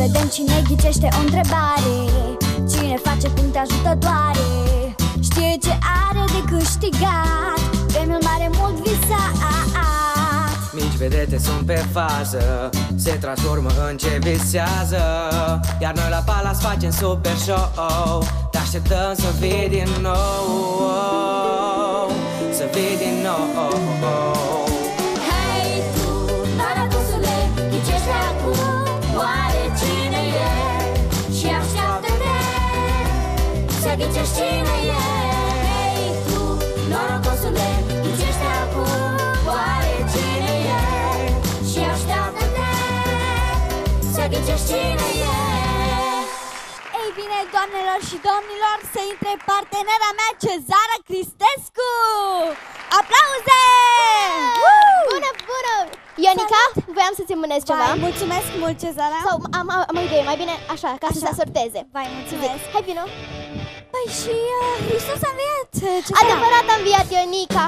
vedem cine ghicește o întrebare. Cine face puncte ajutătoare Știe ce are de câștigat. Premiul mare mult visat. Mici vedete sunt pe fază Se transformă în ce visează. Iar noi la Palace facem super show Te așteptăm să vii din nou. Să vii din nou ghicești cine e Hei tu, norocosule, ghicește acum Oare cine e? Și așteaptă-te Să ghicești cine e Ei bine, doamnelor și domnilor, să intre partenera mea Cezara Cristescu! Aplauze! Bună, bună! Ionica, voiam să-ți mânez ceva. Vai, mulțumesc mult, Cezara! Sau am, am, am o idee, mai bine așa, ca să Așa. se asorteze. Vai, mulțumesc! Hai, vino! Păi și uh, Hristos a înviat, Cezara! Adevărat am înviat, Ionica!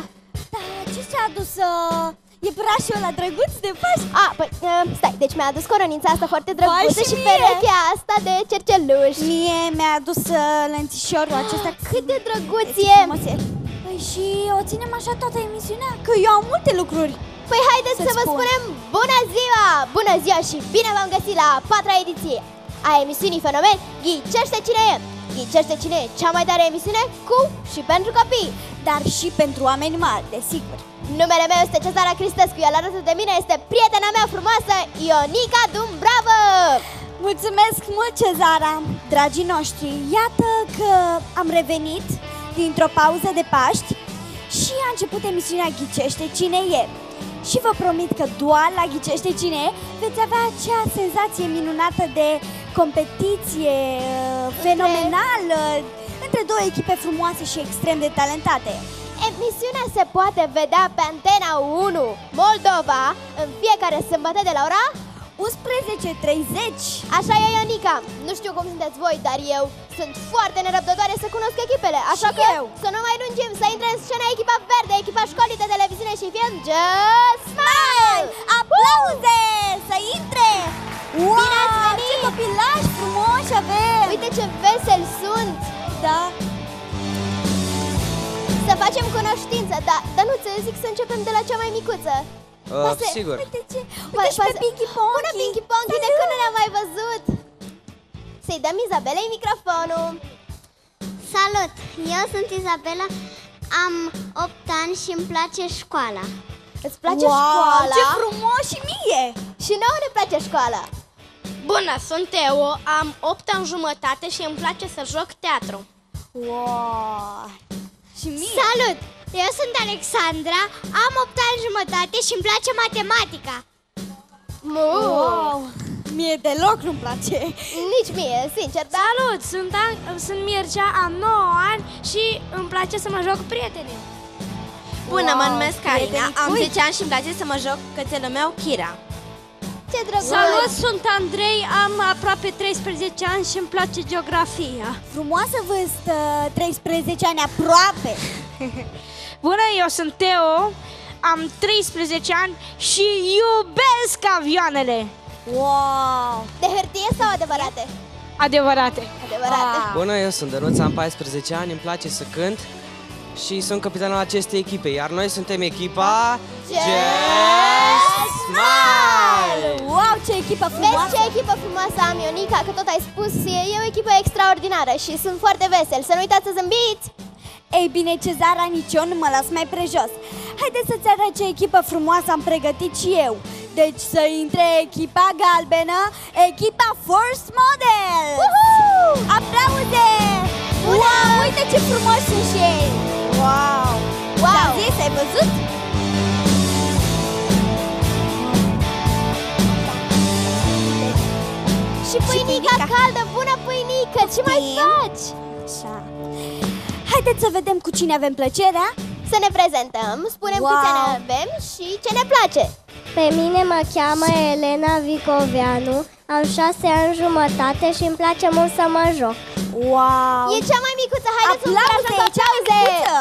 Da, ce ți-a adus uh, iepurașul ăla drăguț de Paști? A, păi, uh, stai, deci mi-a adus coronița asta foarte drăguță și și mie! perechea asta de cerceluș. Mie mi-a adus uh, lănțișorul acesta Cât de drăguț ce e! frumos e! Păi și o ținem așa toată emisiunea? Că eu am multe lucruri! Păi haideți Să-ți să vă spun. spunem bună ziua! Bună ziua și bine v-am găsit la a patra ediție a emisiunii Fenomen Ghicește cine e! Ghicește cine e cea mai tare emisiune cu și pentru copii! Dar și pentru oameni mari, desigur! Numele meu este Cezara Cristescu, iar alături de mine este prietena mea frumoasă, Ionica Dumbravă! Mulțumesc mult, Cezara! Dragii noștri, iată că am revenit dintr-o pauză de Paști și a început emisiunea Ghicește cine e. Și vă promit că doar la Ghicește cine e veți avea acea senzație minunată de competiție uh, fenomenală între două echipe frumoase și extrem de talentate. Emisiunea se poate vedea pe Antena 1 Moldova în fiecare sâmbătă de la ora 11.30 Așa e, Ionica. Nu știu cum sunteți voi, dar eu sunt foarte nerăbdătoare să cunosc echipele. Așa Și că eu. să nu mai lungim, să intre în scenă echipa verde, echipa școlii de televiziune și film Just Smile! Aplauze! Să intre! Wow! Bine ați venit! Ce copilași frumoși avem! Uite ce vesel sunt! Da, Să facem cunoștință, da, dar nu ți zic să începem de la cea mai micuță. Uh, Pase- sigur uite ce... Pa- Uite și pe pase- Pinky Ponky! Bună, Pinky Ponky, de când nu ne-am mai văzut? Să-i dăm Izabelei microfonul. Salut! Eu sunt Izabela, am 8 ani și îmi place școala. Îți place wow, școala? ce frumos și mie! Și nouă ne place școala. Bună, sunt Teo, am 8 ani jumătate și îmi place să joc teatru. Wow! Și mie! Salut! Eu sunt Alexandra, am 8 ani jumătate și îmi place matematica. Mu. Wow! Mie deloc nu-mi place! Nici mie, sincer, da? Salut, sunt, An- sunt Mircea, am 9 ani și îmi place să mă joc cu prietenii. Bună, mă Wow, numesc Carina, prietenii am cui? 10 ani și îmi place să mă joc cățelul meu, Kira. Ce drăguț! Salut, sunt Andrei, am aproape 13 ani și îmi place geografia. Frumoasă vârstă, 13 ani aproape! Bună, eu sunt Teo, am 13 ani și iubesc avioanele. Wow! De hârtie sau adevărate? Adevărate. Adevărate. Wow. Bună, eu sunt Dănuț, am 14 ani, îmi place să cânt și sunt capitanul acestei echipe, iar noi suntem echipa Just Smile! Wow, ce echipă Vezi frumoasă! ce echipă frumoasă am, Ionica, că tot ai spus, e, e o echipă extraordinară și sunt foarte vesel. Să nu uitați să zâmbiți! Ei bine, Cezara, nici eu nu mă las mai prejos. Haideți să-ți arăt ce echipă frumoasă am pregătit și eu. Deci să intre echipa galbenă, echipa First Model! Aplauze! Wow, uite ce frumoși sunt și ei! Wow! Wow! Ți-am zis, ai văzut? Și pâinica pâinica. caldă, bună pâinică, ce mai Poftim. faci? Așa. Haideți să vedem cu cine avem plăcerea. Să ne prezentăm, spunem Wow. câți ani avem și ce ne place. Pe mine mă cheamă Elena Vicoveanu, am 6 ani jumătate și îmi place mult să mă joc. Wow! E cea mai micuță, haideți să Aplauze, încurajăm e cea mai aplauze! micuță!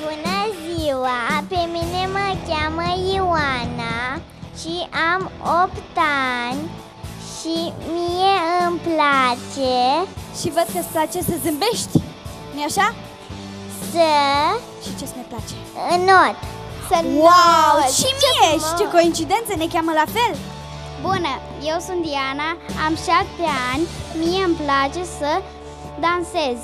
Bună ziua! Pe mine mă cheamă Ioana și am 8 ani și mie îmi place Și văd că îți place să zâmbești, nu așa? să Și ce-ți mai place? înot. Să Wow, noți. și mie! Și ce coincidență, ne cheamă la fel! Bună, eu sunt Diana, am 7 ani, mie îmi place să dansez.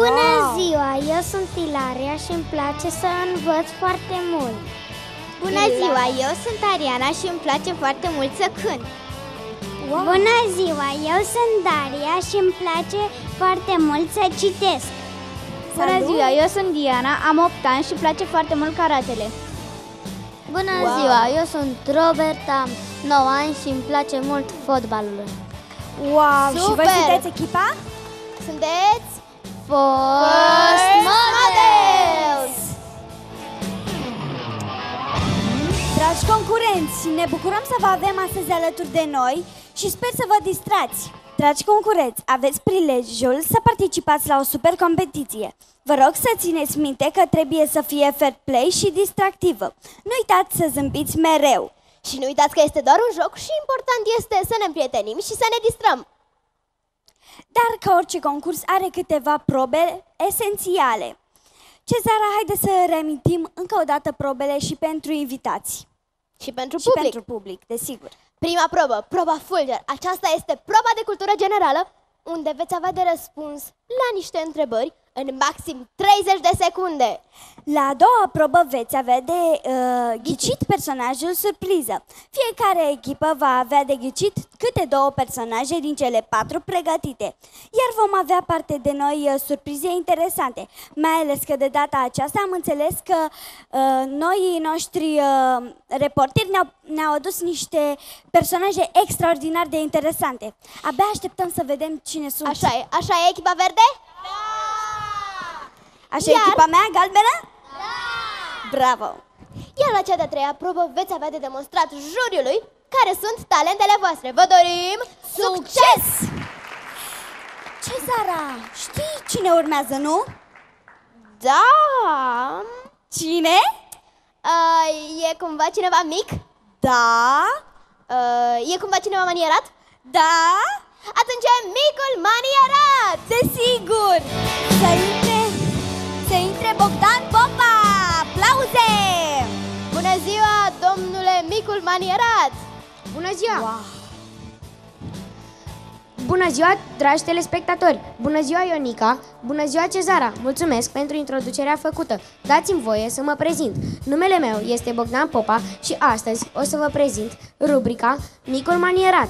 Bună Wow! ziua, eu sunt Ilaria și îmi place să învăț foarte mult. Bună ziua, eu sunt Ariana și îmi place foarte mult să cânt. Wow. Bună ziua, eu sunt Daria și îmi place foarte mult să citesc. Bună ziua, eu sunt Diana, am 8 ani și îmi place foarte mult karatele. Bună Wow. ziua, eu sunt Robert, am 9 ani și îmi place mult fotbalul. Wow! Și voi Super! sunteți echipa? Sunteți First Models! Dragi concurenți, ne bucurăm să vă avem astăzi alături de noi și sper să vă distrați. Dragi concurenți, aveți prilejul să participați la o super competiție. Vă rog să țineți minte că trebuie să fie fair play și distractivă. Nu uitați să zâmbiți mereu. Și nu uitați că este doar un joc și important este să ne împrietenim și să ne distrăm. Dar ca orice concurs are câteva probe esențiale. Cezara, haide să reamintim încă o dată probele și pentru invitați. Și pentru Și public. pentru public, desigur. Prima probă, proba Fulger. Aceasta este proba de cultură generală, unde veți avea de răspuns la niște întrebări în maxim 30 de secunde. La a doua probă veți avea de uh, ghicit personajul surpriză. Fiecare echipă va avea de ghicit câte două personaje din cele patru pregătite. Iar vom avea parte de noi uh, surprize interesante, mai ales că de data aceasta am înțeles că uh, noi noștri uh, reporteri ne-au, ne-au adus niște personaje extraordinar de interesante. Abia așteptăm să vedem cine sunt. Așa e, așa e echipa verde? Așa e Iar- echipa mea galbenă? Da! Bravo! Iar la cea de-a treia probă veți avea de demonstrat juriului care sunt talentele voastre. Vă dorim succes! Cezara, știi cine urmează, nu? Da! Cine? Uh, e cumva cineva mic? Da, Uh, e cumva cineva manierat? da, Atunci e micul manierat! desigur! Să intre, să intre Bogdan Popa! Aplauze! Bună ziua, domnule micul manierat! Bună ziua! Wow. Bună ziua, dragi telespectatori! Bună ziua, Ionica! Bună ziua, Cezara! Mulțumesc pentru introducerea făcută. Dați-mi voie să mă prezint. Numele meu este Bogdan Popa și astăzi o să vă prezint rubrica Micul Manierat.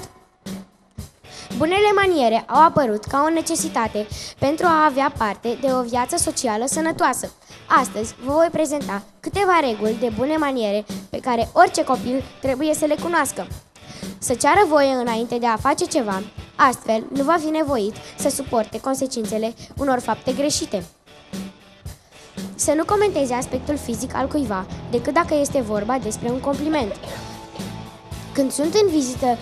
Bunele maniere au apărut ca o necesitate pentru a avea parte de o viață socială sănătoasă. Astăzi vă voi prezenta câteva reguli de bune maniere pe care orice copil trebuie să le cunoască. Să ceară voie înainte de a face ceva, astfel nu va fi nevoit să suporte consecințele unor fapte greșite. Să nu comenteze aspectul fizic al cuiva, decât dacă este vorba despre un compliment. Când sunt în vizită,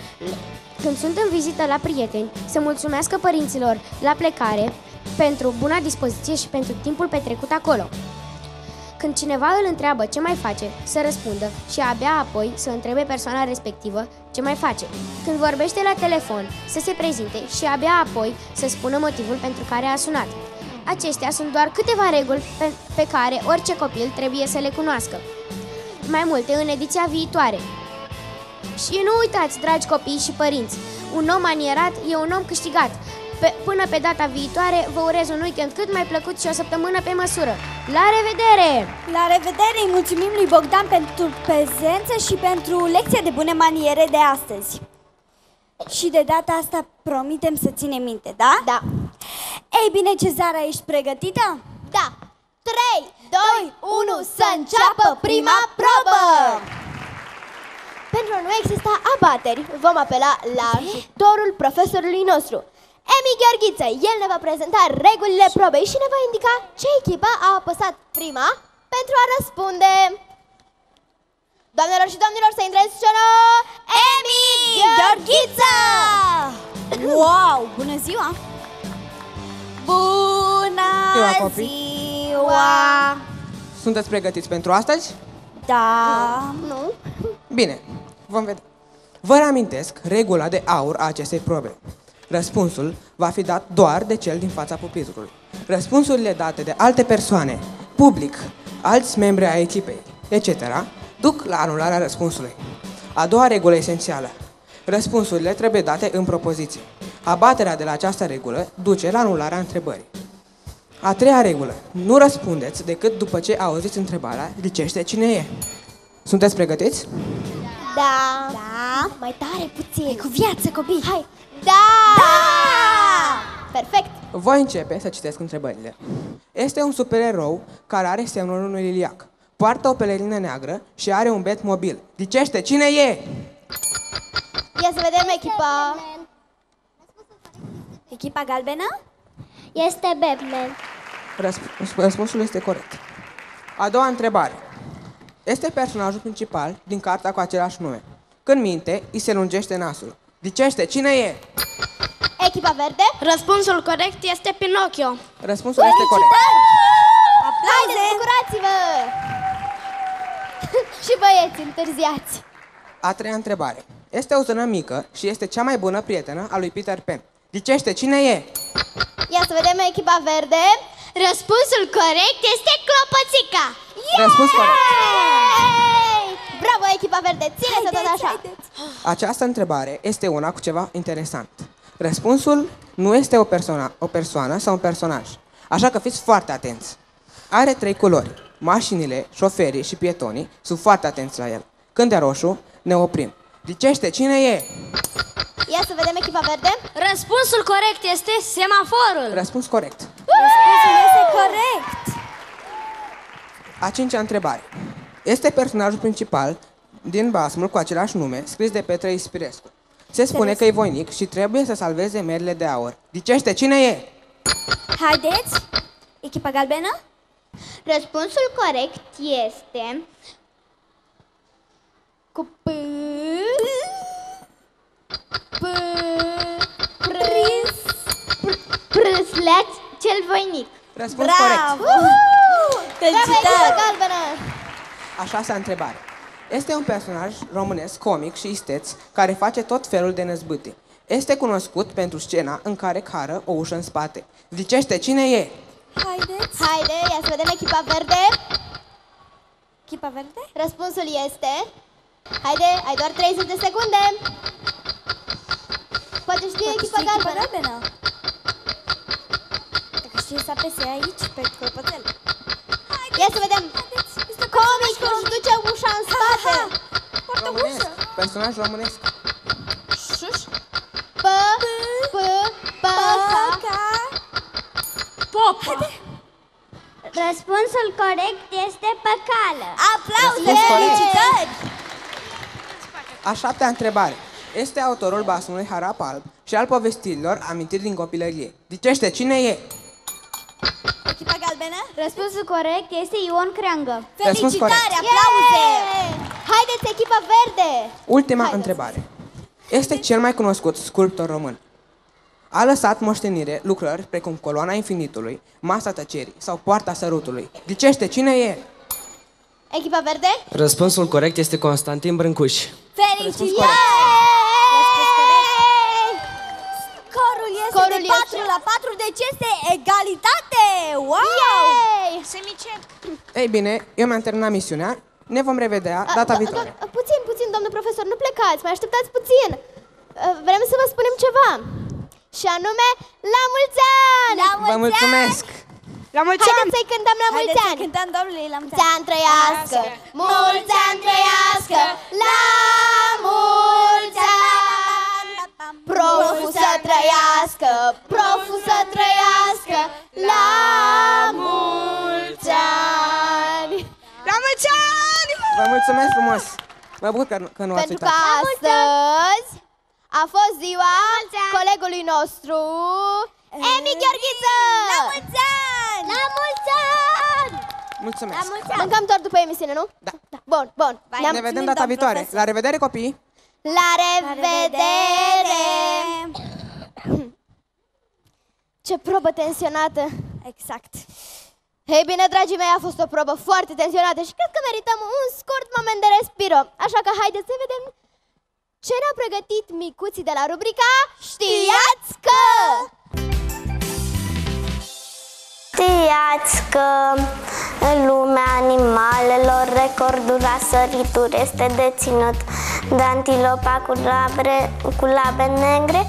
când sunt în vizită la prieteni, să mulțumească părinților la plecare pentru buna dispoziție și pentru timpul petrecut acolo. Când cineva îl întreabă ce mai face, să răspundă și abia apoi să întrebe persoana respectivă ce mai face. Când vorbește la telefon, să se prezinte și abia apoi să spună motivul pentru care a sunat. Acestea sunt doar câteva reguli pe, pe care orice copil trebuie să le cunoască. Mai multe în ediția viitoare. Și nu uitați, dragi copii și părinți, un om manierat e un om câștigat. Pe, până pe data viitoare, vă urez un weekend cât mai plăcut și o săptămână pe măsură. La revedere! La revedere, îi mulțumim lui Bogdan pentru prezență și pentru lecția de bune maniere de astăzi. Și de data asta promitem să ținem minte, da? Da. Ei bine, Cezara, ești pregătită? Da! 3, 2, 1, să înceapă prima probă! Pentru a nu exista abateri, vom apela la ajutorul profesorului nostru, Emi Gheorghiță. El ne va prezenta regulile probei și ne va indica ce echipă a apăsat prima pentru a răspunde. Doamnelor și domnilor, să intre în scenă Emi Gheorghiță! Wow, bună ziua! Bună Ziua, copii. ziua! Sunteți pregătiți pentru astăzi? Da, Nu? Bine, vom vedea. Vă reamintesc regula de aur a acestei probe. Răspunsul va fi dat doar de cel din fața pupitrului. Răspunsurile date de alte persoane, public, alți membri ai echipei, etc., duc la anularea răspunsului. A doua regulă esențială. Răspunsurile trebuie date în propoziție. Abaterea de la această regulă duce la anularea întrebării. A treia regulă. Nu răspundeți decât după ce auziți întrebarea, zicește cine e. Sunteți pregătiți? Da. Da. Mai tare puțin. E cu viață, copii. Hai. Da! Da! Perfect. Voi începe să citesc întrebările. Este un supererou care are semnul unui liliac. Poartă o pelerină neagră și are un bet mobil. Zicește cine e? Ia să vedem echipa. Echipa galbenă? Este Batman. Răsp- răspunsul este corect. A doua întrebare. Este personajul principal din cartea cu același nume. Când minte, îi se lungește nasul. Zicește cine e? Echipa verde. Răspunsul corect este Pinocchio. Răspunsul este corect. Haideți, bucurați-vă! Și băieți, întârziați. A treia întrebare. Este o zână mică și este cea mai bună prietenă a lui Peter Pan. Zicește cine e? Ia să vedem echipa verde. Răspunsul corect este Clopoțica. Răspuns corect. Yay! Bravo, echipa verde! Ține-te tot așa! Această întrebare este una cu ceva interesant. Răspunsul nu este o, persoană, o persoană sau un personaj, așa că fiți foarte atenți. Are trei culori. Mașinile, șoferii și pietonii sunt foarte atenți la el. Când e roșu, ne oprim. Zicește cine e? Ia să vedem echipa verde. Răspunsul corect este semaforul. Răspuns corect. Răspunsul este corect. A cincea întrebare. Este personajul principal din basmul cu același nume, scris de Petre Ispirescu. Se spune că e voinic și trebuie să salveze merele de aur. Zicește cine e? Haideți. Echipa galbenă? Răspunsul corect este Cu P... P... Prins Prâsleț cel voinic. Răspuns corect. Bravo, echipa Felicitări. galbenă! A șasea întrebare. Este un personaj românesc comic și isteț care face tot felul de năzbâte. Este cunoscut pentru scena în care cară o ușă în spate. Zicește cine e? Haideți. Haide, ia să vedem echipa verde. Echipa verde? Răspunsul este... Haide, ai doar 30 de secunde. Poate știe Poate echipa știe galbenă. galbenă. Dacă știe să apese aici, pe clopoțel. Ia să vedem. Comic își duce ușa în spate. Românesc. Personaj românesc. P, P, P, K. Popa. Răspunsul corect este păcală. Aplauze! Răspuns corect. Felicitări! A șaptea întrebare. Este autorul basmului Harap Alb și al povestirilor amintiri din copilărie. Zicește cine e? Echipa galbenă? Răspunsul corect este Ion Creangă. Răspuns corect. Felicitări! Aplauze! Yay! Haideți, echipa verde! Ultima Haideți. întrebare. Este cel mai cunoscut sculptor român. A lăsat moștenire lucrări precum Coloana Infinitului, Masa Tăcerii sau Poarta Sărutului. Zicește cine e? Echipa verde? Răspunsul corect este Constantin Brâncuș. Felicitări! corect. Răspuns corect. Scorul este Scorul de este- 4 la 4, deci este egalitate! Wow! Yay! Ei bine, eu mi-am terminat misiunea. Ne vom revedea data A, do- viitoare. do- Puțin, puțin, domnul profesor, nu plecați, mai așteptați puțin. Uh, Vrem să vă spunem ceva. Și anume, la mulți ani! La Vă mulțumesc! La mulți Haideți să-i cântăm la mulți Haideți să ani! cântăm domnului la mulți Mulți ani! ani trăiască, mulți ani trăiască, la mulți ani! Proful să trăiască, proful să trăiască, la mulți ani! La mulți ani! Vă mulțumesc frumos! Mă bucur că, că nu ați Pentru că uitat. astăzi a fost ziua colegului nostru, Emi Gheorghiță! La mulți ani! La mulți ani! Mulțumesc! Mâncăm doar după emisiune, nu? Da. Bun, bun. Ne-am- Ne vedem mulțumim, data domn viitoare. profesor. La revedere, copii! La revedere! Ce probă tensionată! Exact. Hei bine, dragii mei, a fost o probă foarte tensionată și cred că merităm un scurt moment de respiro. Așa că haideți să vedem ce ne-au pregătit micuții de la rubrica Știați că! Știați că în lumea animalelor recordul la sărituri este deținut de antilopa cu, labre, cu labe negre?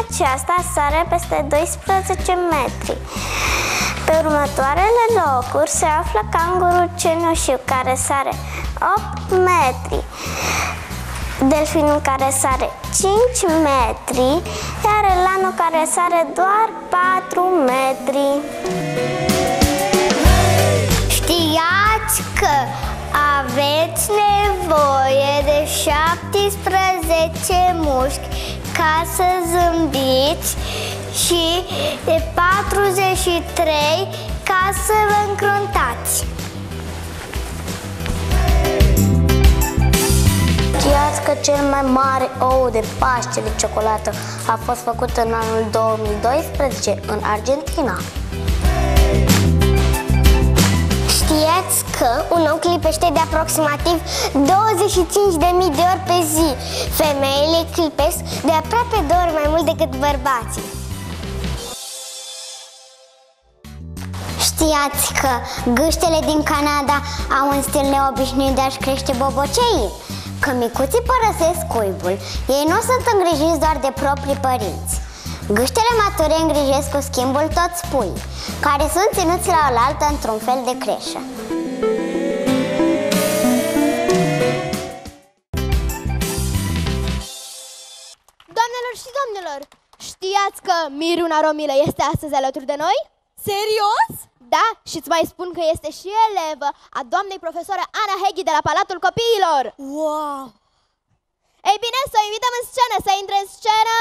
Aceasta sare peste 12 metri. Pe următoarele locuri se află cangurul cenușiu care sare 8 metri, delfinul care sare 5 metri, iar elanul care sare doar 4 metri. Știați că aveți nevoie de 17 mușchi ca să zâmbiți și de 43 ca să vă încruntați. Știați că cel mai mare ou de Paște de ciocolată a fost făcut în anul 2012 în Argentina? Știați că un om clipește de aproximativ 25.000 de ori pe zi. Femeile clipesc de aproape de ori mai mult decât bărbații. Știați că gâștele din Canada au un stil neobișnuit de a-și crește boboceii? Când micuții părăsesc cuibul, ei nu sunt îngrijiți doar de proprii părinți. Gâștele mature îngrijesc cu schimbul toți pui, care sunt ținuți la oaltă într-un fel de creșă. Doamnelor și domnilor, știați că Miruna Romilă este astăzi alături de noi? Serios? Da, și îți mai spun că este și elevă a doamnei profesoară Ana Heghi de la Palatul Copiilor. Wow! Ei bine, să o invităm în scenă, să intre în scenă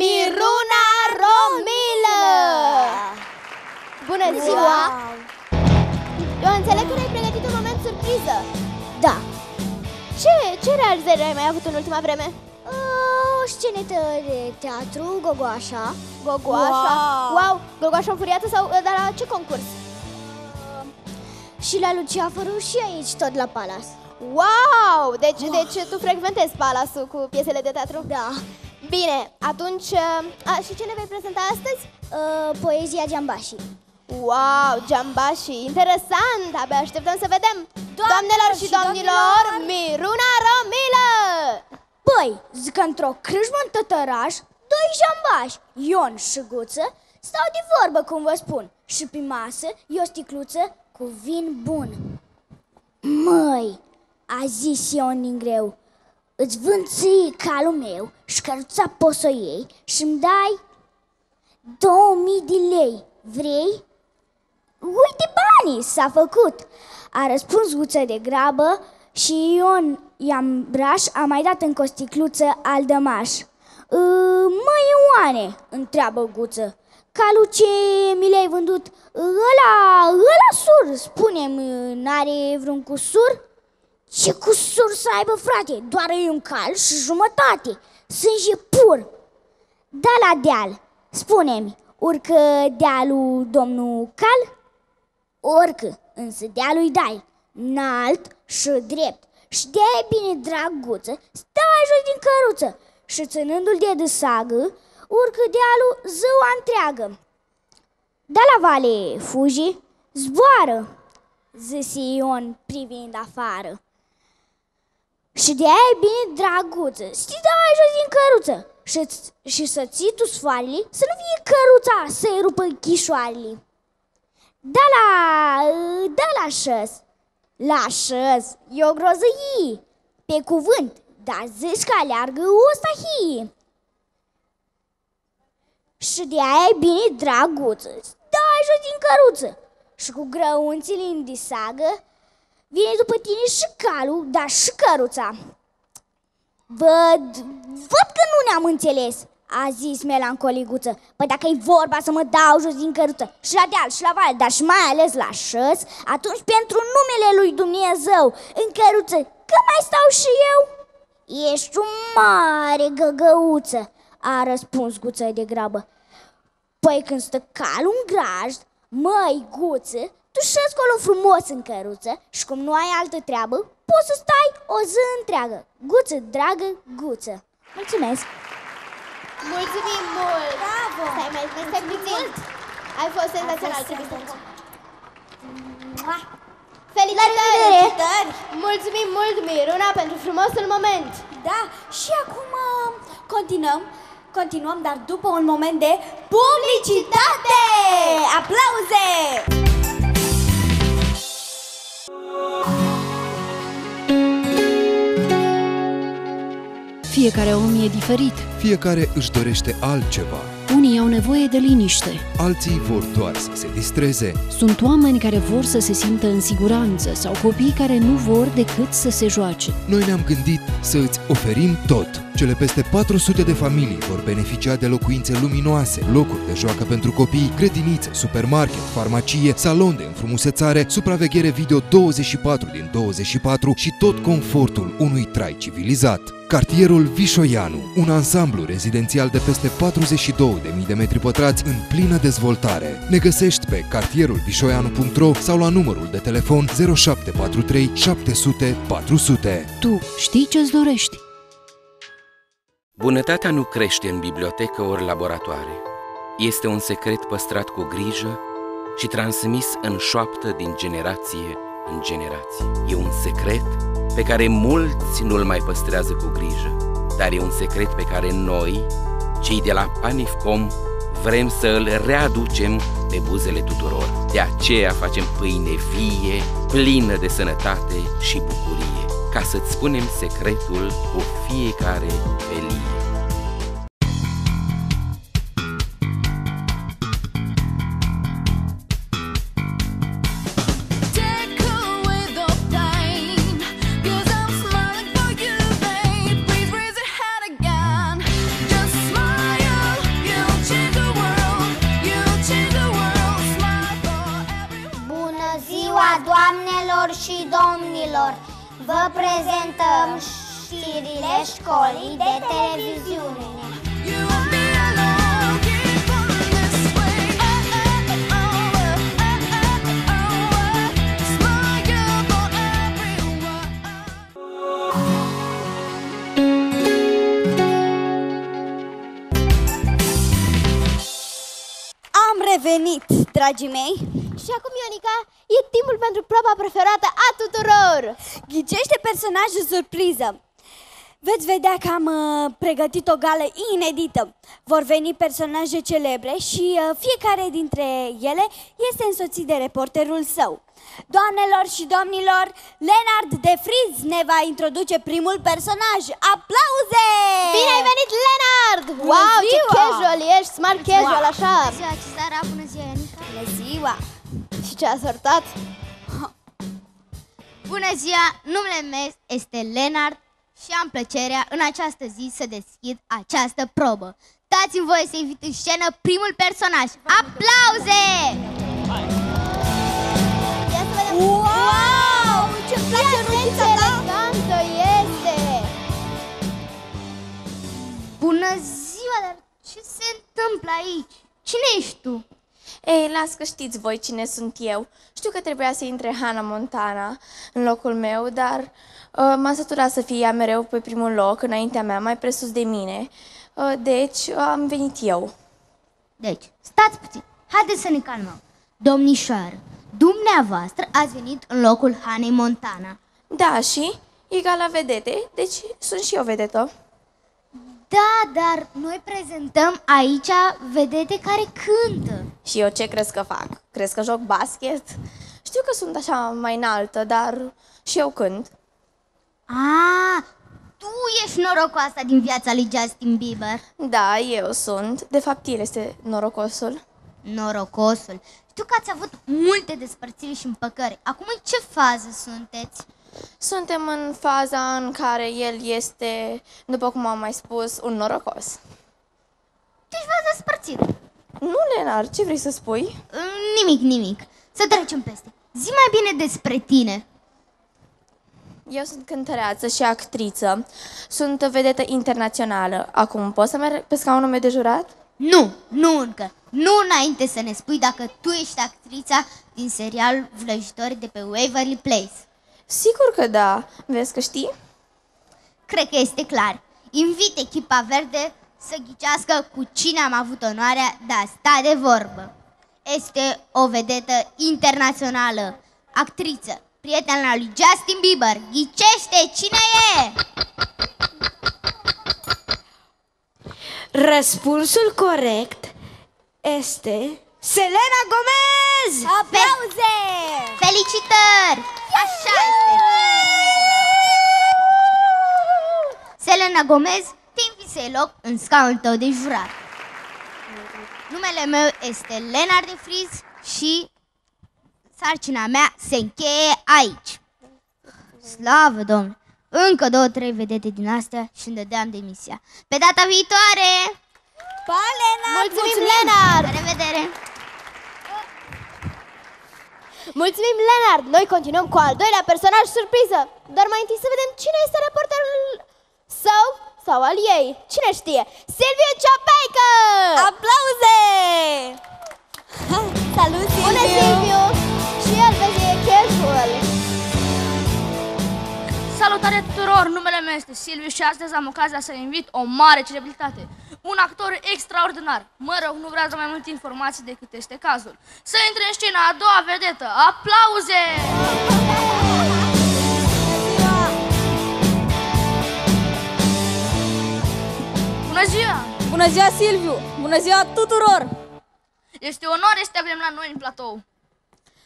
Miruna Romilă! Bună ziua! Eu înțeleg că ne-ai pregătit un moment surpriză. Da, Ce, ce realizări ai mai avut în ultima vreme? O scenetă de teatru, gogoașa. Gogoașa. Wow! wow Gogoașa înfuriată sau de la ce concurs? Și la Luceafărul și aici, tot la Palas. Wow! Deci, deci tu frecventezi palasul cu piesele de teatru? Da. Bine, atunci... A, și ce ne vei prezenta astăzi? Uh, poezia Giambași. Wow, Giambași, interesant! Abia așteptăm să vedem! Doamnelor și domnilor, Miruna Romilă! Păi, zic că într-o crâșmă în tătăraș, doi jambași, Ion și Guță, stau de vorbă, cum vă spun, și pe masă e o sticluță cu vin bun. Măi, a zis Ion din greu, îți vând ție calul meu și căruța poți să o iei și îmi dai 2000 de lei. Vrei? Uite banii, s-a făcut! A răspuns Guță de grabă și Ion i-am braș a mai dat în costicluță al dămaș. Măi, Ioane, întreabă Guță, calul ce mi l-ai vândut, ăla, ăla sur, spune-mi, n-are vreun cusur? Ce cusur să aibă, frate? Doar e un cal și jumătate. Sânge pur. Da la deal, spune-mi, urcă dealul domnul cal? Urcă, însă dealul-i dai, înalt și drept. Și de e bine, draguță, stai jos din căruță și ținându-l de dăsagă, urcă dealul ziua întreagă. Da la vale, fugi, zboară, zise Ion privind afară. Și de aia e bine, draguță, să te dai jos din căruță și, și să ții tu soarele, să nu fie căruța să-i rupă chișoarele. Da la, da la șăs, la șăs, e o grozăie, pe cuvânt, dar zici că aleargă o stahie. Și de aia e bine, draguță, stai jos din căruță și cu grăunțile în disagă, vine după tine și calul, dar și căruța. Văd, văd că nu ne-am înțeles, a zis melancoliguță. Păi dacă e vorba să mă dau jos din căruță, și la deal, și la vale, dar și mai ales la șăs, atunci pentru numele lui Dumnezeu, în căruță, că mai stau și eu? Ești o mare găgăuță, a răspuns guță de grabă. Păi când stă calul în grajd, măi, guță, tu șezi acolo frumos în căruță și cum nu ai altă treabă, poți să stai o zi întreagă. Guță, dragă, guță. Mulțumesc! Mulțumim mult! Bravo! Stai, mai, mai stai puțin. Ai fost senzațional, trebuie să Felicitări! Mulțumim mult, Miruna, pentru frumosul moment! Da, și acum uh, continuăm, continuăm, dar după un moment de publicitate! Aplauze! Fiecare om e diferit. Fiecare își dorește altceva. Unii au nevoie de liniște. Alții vor doar să se distreze. Sunt oameni care vor să se simtă în siguranță sau copii care nu vor decât să se joace. Noi ne-am gândit să îți oferim tot. Cele peste 400 de familii vor beneficia de locuințe luminoase, locuri de joacă pentru copii, grădinițe, supermarket, farmacie, salon de înfrumusețare, supraveghere video 24 din 24 și tot confortul unui trai civilizat. Cartierul Vișoianu, un ansamblu rezidențial de peste 42.000 de metri pătrați în plină dezvoltare. Ne găsești pe cartierulvișoianu.ro sau la numărul de telefon 0743 700 400. Tu știi ce-ți dorești. Bunătatea nu crește în bibliotecă ori laboratoare. Este un secret păstrat cu grijă și transmis în șoaptă din generație în generație. E un secret pe care mulți nu-l mai păstrează cu grijă, dar e un secret pe care noi, cei de la Panifcom, vrem să îl readucem pe buzele tuturor. De aceea facem pâine vie, plină de sănătate și bucurie, ca să-ți spunem secretul cu fiecare felie. Vă prezentăm știrile școlii de televiziune. Am revenit, dragii mei! Și acum, Ionica, e timpul pentru proba preferată a tuturor! Ghicește personajul surpriză! Veți vedea că am uh, pregătit o gală inedită. Vor veni personaje celebre și uh, fiecare dintre ele este însoțit de reporterul său. Doamnelor și domnilor, Leonard de Friz ne va introduce primul personaj. Aplauze! Bine ai venit, Leonard! Bună wow, ce ziua! casual ești, smart casual, Wow. așa! Bună ziua, Cezara, bună ziua, Ionica! Bună ziua! Și ce a sortat? Bună ziua, numele meu este Leonard și am plăcerea în această zi să deschid această probă. Dați-mi voie să invit în scenă primul personaj. Aplauze! Ia să vedem! Wow! Ce-mi place Ce elegantă este! Bună ziua, dar ce se întâmplă aici? Cine ești tu? Ei, las că știți voi cine sunt eu. Știu că trebuia să intre Hannah Montana în locul meu, dar uh, m-am săturat să fie ea mereu pe primul loc, înaintea mea, mai presus de mine. Uh, deci, uh, am venit eu. Deci, stați puțin, haideți să ne calmăm. Domnișoară, dumneavoastră ați venit în locul Hanei Montana. Da, și? E ca la vedete, deci sunt și eu vedetă. Da, dar noi prezentăm aici vedete care cântă. Și eu ce crezi că fac? Crezi că joc basket? Știu că sunt așa mai înaltă, dar și eu cânt. Ah, tu ești norocoasa din viața lui Justin Bieber. Da, eu sunt. De fapt, el este norocosul. Norocosul. Știu că ați avut multe despărțiri și împăcări. Acum în ce fază sunteți? Suntem în faza în care el este, după cum am mai spus, un norocos. Deci v-ați despărțit. Nu, Lenar, ce vrei să spui? Nimic, nimic. Să trecem peste. Zi mai bine despre tine. Eu sunt cântăreață și actriță. Sunt vedetă internațională. Acum, poți să merg pe scaunul meu de jurat? Nu, nu încă. Nu înainte să ne spui dacă tu ești actrița din serialul Vlăjitorii de pe Waverly Place. Sigur că da. Vezi că știi? Cred că este clar. Invit echipa verde să ghicească cu cine am avut onoarea de a sta de vorbă. Este o vedetă internațională, actriță, prietena lui Justin Bieber. Ghicește cine e! Răspunsul corect este Selena Gomez! Aplauze! Felicitări! Așa este! Selena Gomez, te invit să loc în scaunul tău de jurat. Numele meu este Leonard de Friz și sarcina mea se încheie aici. Slavă, domnule! Încă două, trei vedete din astea și îmi dădeam demisia. Pe data viitoare! Pa, Leonard! Mulțumim, Leonard! La revedere! Mulțumim, Leonard! Noi continuăm cu al doilea personaj surpriză. Dar mai întâi să vedem cine este reporterul său sau al ei. Cine știe? Silviu Ciopeică! Aplauze! Salut, Silviu! Bună, Silviu! Și el, vezi, e careful. Salutare tuturor! Numele meu este Silviu și astăzi am ocazia să invit o mare celebritate. Un actor extraordinar. Mă rog, nu vreau mai multe informații decât este cazul. Să intre în scenă a doua vedetă. Aplauze! Bună ziua! Bună ziua, Silviu! Bună ziua tuturor! Este onoare să te avem la noi în platou.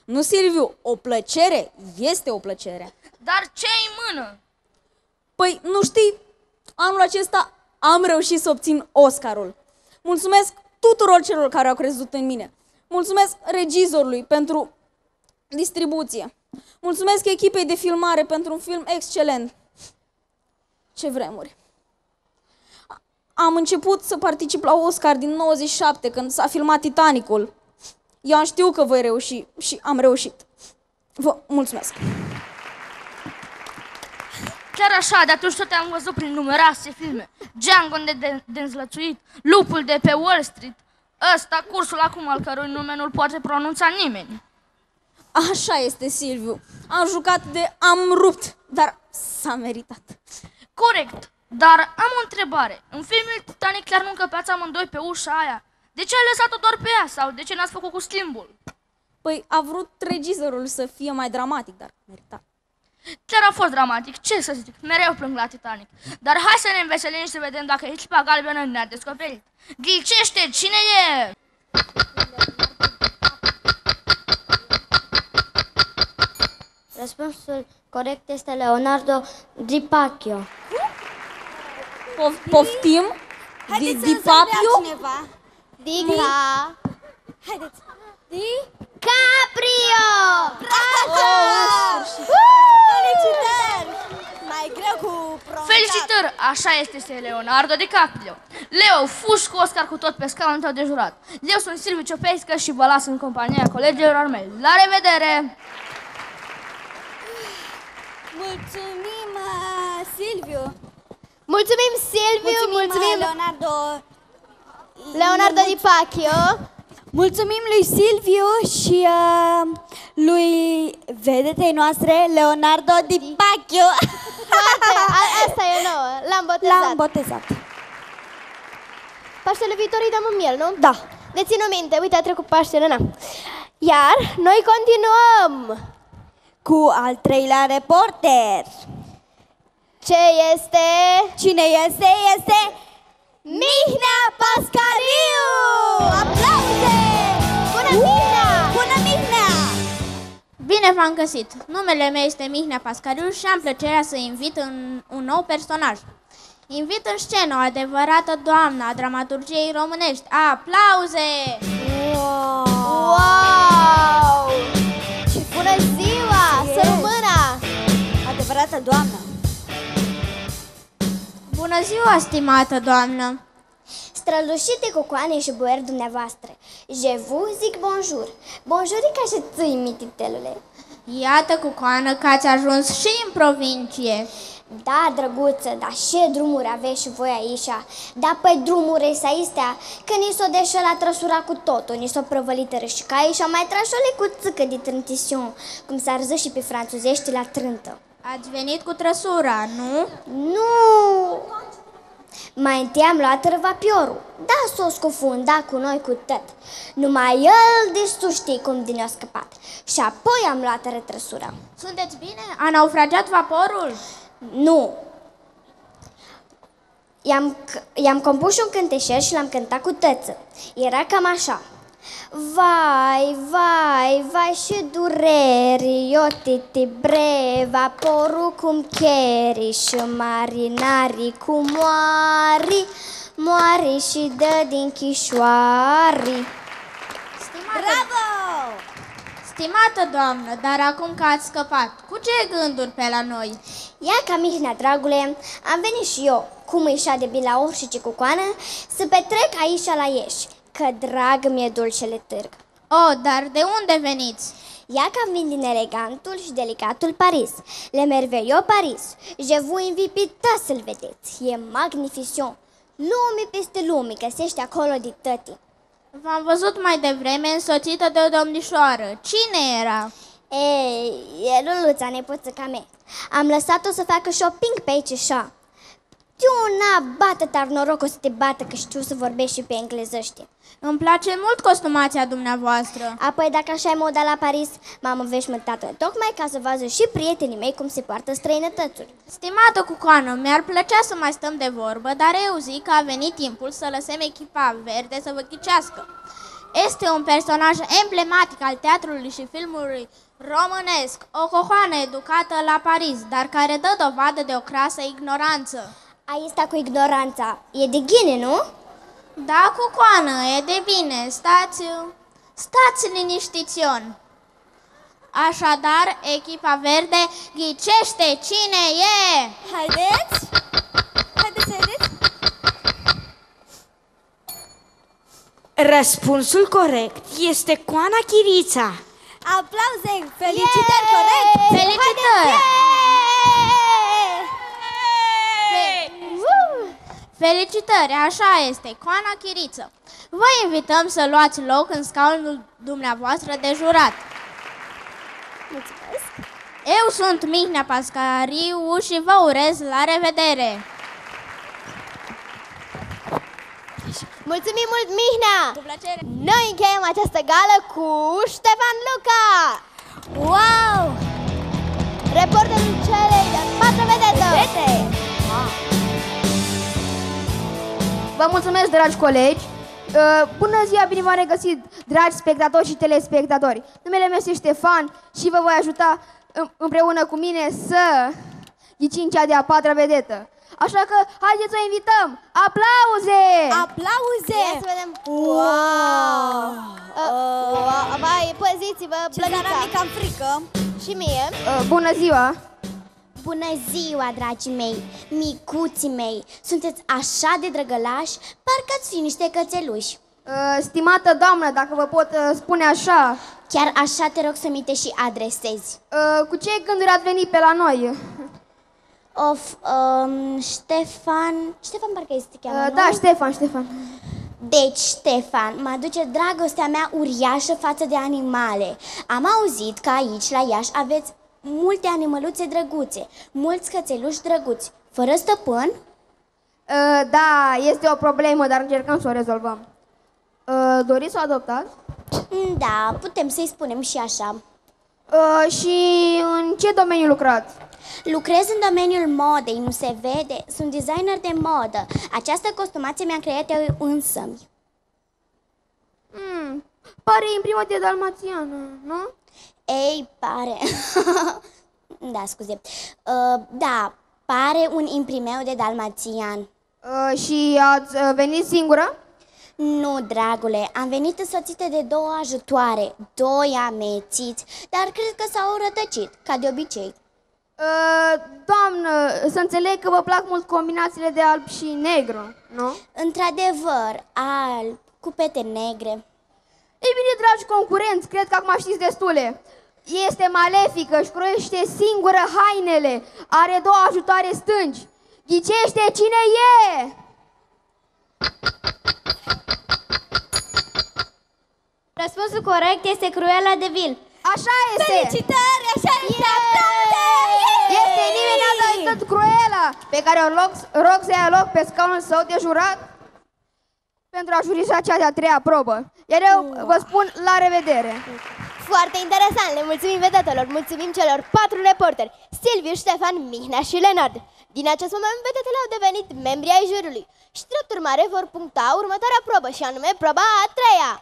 Nu, Silviu, o plăcere este o plăcere. Dar ce ai în mână? Păi, nu știi, anul acesta am reușit să obțin Oscarul. Mulțumesc tuturor celor care au crezut în mine. Mulțumesc regizorului pentru distribuție. Mulțumesc echipei de filmare pentru un film excelent. Ce vremuri! Am început să particip la Oscar din 97, când s-a filmat Titanicul. Eu am știut că voi reuși și am reușit. Vă mulțumesc! Chiar așa, de atunci tot am văzut prin numeroase filme. Django de, de, de înzlățuit, Lupul de pe Wall Street, ăsta, cursul acum al cărui nume nu-l poate pronunța nimeni. Așa este, Silviu. Am jucat de am rupt, dar s-a meritat. Corect, dar am o întrebare. În filmul Titanic chiar nu încăpeați amândoi pe ușa aia. De ce ai lăsat-o doar pe ea sau de ce n-ați făcut cu schimbul? Păi a vrut regizorul să fie mai dramatic, dar meritat. Chiar a fost dramatic, ce să zic, mereu plâng la Titanic. Dar hai să ne înveselim și să vedem dacă echipa galbenă ne-a descoperit. Ghicește, cine e? Răspunsul corect este Leonardo DiPacchio. Pof- poftim? Haideți Di- să DiPapio? cineva. Dica. Haideți. Di? Caprio! Bravo! Felicitări! Mai greu cu pronunțat. Felicitări! Așa este, este Leonardo DiCaprio. Leo, fugi cu Oscar cu tot pe scaunul tău de jurat. Eu sunt Silviu Ciopescă și vă las în compania colegilor mei. La revedere! Mulțumim, uh, Silviu! Mulțumim, Silviu! Mulțumim, Mulțumim, uh, Leonardo! Leonardo DiPacchio! Mulțumim lui Silviu și uh, lui vedetei noastre, Leonardo DiPacchio! Foarte, a- asta e nouă, l-am botezat. L-am botezat. Paștele viitor îi dăm în miel, nu? Da. Ne țin minte, uite, a trecut Paștele, na. Iar noi continuăm Cu al treilea reporter. Ce este? Cine este? Este Mihnea Pascaliu! Aplauze! Bine v-am găsit! Numele meu este Mihnea Pascariu și am plăcerea să invit un, un nou personaj. Invit în scenă o adevărată doamnă a dramaturgiei românești. Aplauze! Wow! Wow! Și bună ziua! Să rămână! Adevărată doamnă! Bună ziua, stimată doamnă! Strălucite cucoane și boieri dumneavoastră. Je vous zic bonjour. Bonjourica și ții, mititelule. Iată, cucoană, că ați ajuns și în provincie. Da, drăguță, dar ce drumuri aveți și voi aici? Da, păi drumuri să astea, că ni s-o deșă la trăsura cu totul, ni s-o prăvălită rășcai și am mai tras o lecuțică de trântision, cum s-ar zis și pe franțuzești la trântă. Ați venit cu trăsura, nu? Nu! Mai întâi am luat răvapiorul. Da, s-o scufunda cu noi cu tot. Numai el de sus știi cum din a scăpat. Și apoi am luat retrăsura. Sunteți bine? A naufragiat vaporul? Nu. I-am, i-am compus un cântecel și l-am cântat cu tăță. Era cam așa. Vai, vai, vai și dureri, eu titibre, vaporul cum cheri și marinarii cum moari, moari și dă din chișoari. Bravo! Stimată doamnă, dar acum că ați scăpat, cu ce gânduri pe la noi? Ia ca Mihnea, dragule, am venit și eu, cu mâișa de bilaur și cicucoană, să petrec aici la ieși, că drag mi-e dulcele târg. Oh, dar de unde veniți? Ia că vin din elegantul și delicatul Paris. Le merveilleux Paris. Je vous invite să-l vedeți. E magnificent. Lume peste lume, găsește acolo de tăti. V-am văzut mai devreme însoțită de o domnișoară. Cine era? Ei, e Luluța, nepoțăca mea. Am lăsat-o să facă shopping pe aici așa. Tu na bată tar noroc o să te bată că știu să vorbești și pe englezăște. Îmi place mult costumația dumneavoastră. Apoi dacă așa e moda la Paris, m-am înveșmântată tocmai ca să văză și prietenii mei cum se poartă străinătățuri. Stimată Cucoană, mi-ar plăcea să mai stăm de vorbă, dar eu zic că a venit timpul să lăsăm echipa verde să vă ghicească. Este un personaj emblematic al teatrului și filmului românesc, o cohoană educată la Paris, dar care dă dovadă de o crasă ignoranță. Aici cu ignoranța. E de ghine, nu? Da, cu coană, e de bine. Stați, stați liniștițion. Așadar, echipa verde ghicește cine e. Haideți! Haideți, haideți! Răspunsul corect este Coana Chirița. Aplauze! Felicitări, yeah! corect! Felicitări! Felicitări, așa este, Coana Chiriță. Vă invităm să luați loc în scaunul dumneavoastră de jurat. Mulțumesc! Eu sunt Mihnea Pascariu și vă urez la revedere! Mulțumim mult, Mihnea! Cu plăcere! Noi încheiem această gală cu Ștefan Luca! Wow! Reporterul celei de patru vedetă! Vede! Vă mulțumesc, dragi colegi! Uh, bună ziua, bine v-am regăsit, dragi spectatori și telespectatori! Numele meu este Ștefan și vă voi ajuta împreună cu mine să ghicim cea de-a patra vedetă. Așa că haideți să o invităm! Aplauze! Aplauze! Ia să vedem! Wow! Uh, vai, păziți-vă, Cezara mică am frică. Și mie. Uh, bună ziua! Bună ziua, dragii mei, micuții mei! Sunteți așa de drăgălași, parcă ați fi niște cățeluși. Uh, stimată doamnă, dacă vă pot uh, spune așa... Chiar așa te rog să mi te și adresezi. Uh, cu ce gânduri ați venit pe la noi? Of, um, Ștefan... Ștefan parcă este cheamă, Uh, nu? da, Ștefan, Ștefan. Deci, Ștefan, mă aduce dragostea mea uriașă față de animale. Am auzit că aici, la Iași, aveți multe animăluțe drăguțe, mulți cățeluși drăguți. Fără stăpân? Uh, da, este o problemă, dar încercăm să o rezolvăm. Uh, doriți să o adoptați? Da, putem să-i spunem și așa. Uh, și în ce domeniu lucrați? Lucrez în domeniul modei, nu se vede? Sunt designer de modă. Această costumație mi-am creat eu însă. Hmm, pare imprimă de dalmațiană, nu? Ei, pare. da, scuze. Uh, da, pare un imprimeu de dalmațian. Uh, și ați uh, venit singură? Nu, dragule, am venit însoțită de două ajutoare, doi amețiți, dar cred că s-au rătăcit, ca de obicei. Uh, doamnă, să înțeleg că vă plac mult combinațiile de alb și negru, nu? Într-adevăr, alb, cu pete negre. Ei bine, dragi concurenți, cred că acum știți destule. Este malefică, își croiește singură hainele, are două ajutoare stângi. Ghicește cine e! Răspunsul corect este Cruella de Vil. Așa este! Felicitări, așa este! Este nimeni alta decât Cruella, pe care o rog, rog să ia loc pe scaunul său de jurat pentru a juriza cea de-a treia probă. Iar eu vă spun la revedere! Foarte interesant, le mulțumim vedetelor, mulțumim celor patru reporteri, Silviu, Ștefan, Mihnea și Leonard. Din acest moment, vedetele au devenit membri ai jurului și, drept urmare, vor puncta următoarea probă, și anume proba a treia.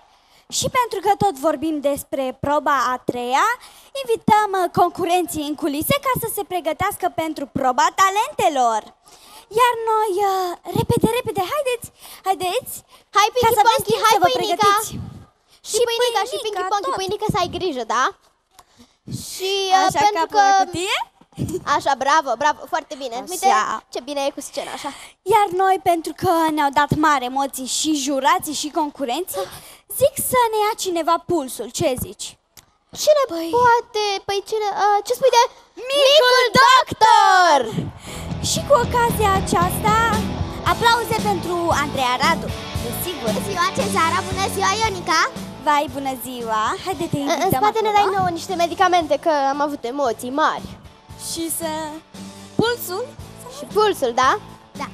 Și pentru că tot vorbim despre proba a treia, invităm uh, concurenții în culise ca să se pregătească pentru proba talentelor. Iar noi, uh, repede, repede, haideți, haideți, Hai, ca să Pinky aveți Ponky, timp hai, să vă Pâinica! pregătiți. Și pâinica, și Pinky Ponky, pâinica să ai grijă, da? Și uh, Așa, pentru capul că... în cutie? Așa, bravo, bravo, foarte bine. Uite Așa. ce bine e cu scena, așa. Iar noi, pentru că ne-au dat mari emoții și jurații și concurenții, zic să ne ia cineva pulsul. Ce zici? Cine păi... poate? Păi cine... Uh, ce spui de... Micul Doctor! Și cu ocazia aceasta, aplauze pentru Andreea Radu, desigur. Bună ziua, Cezara! Bună ziua, Ionica! Vai, bună ziua! Haide te În, invităm în spate ne acolo. dai nouă niște medicamente, că am avut emoții mari. Și să... Pulsul? Și pulsul, da? Da.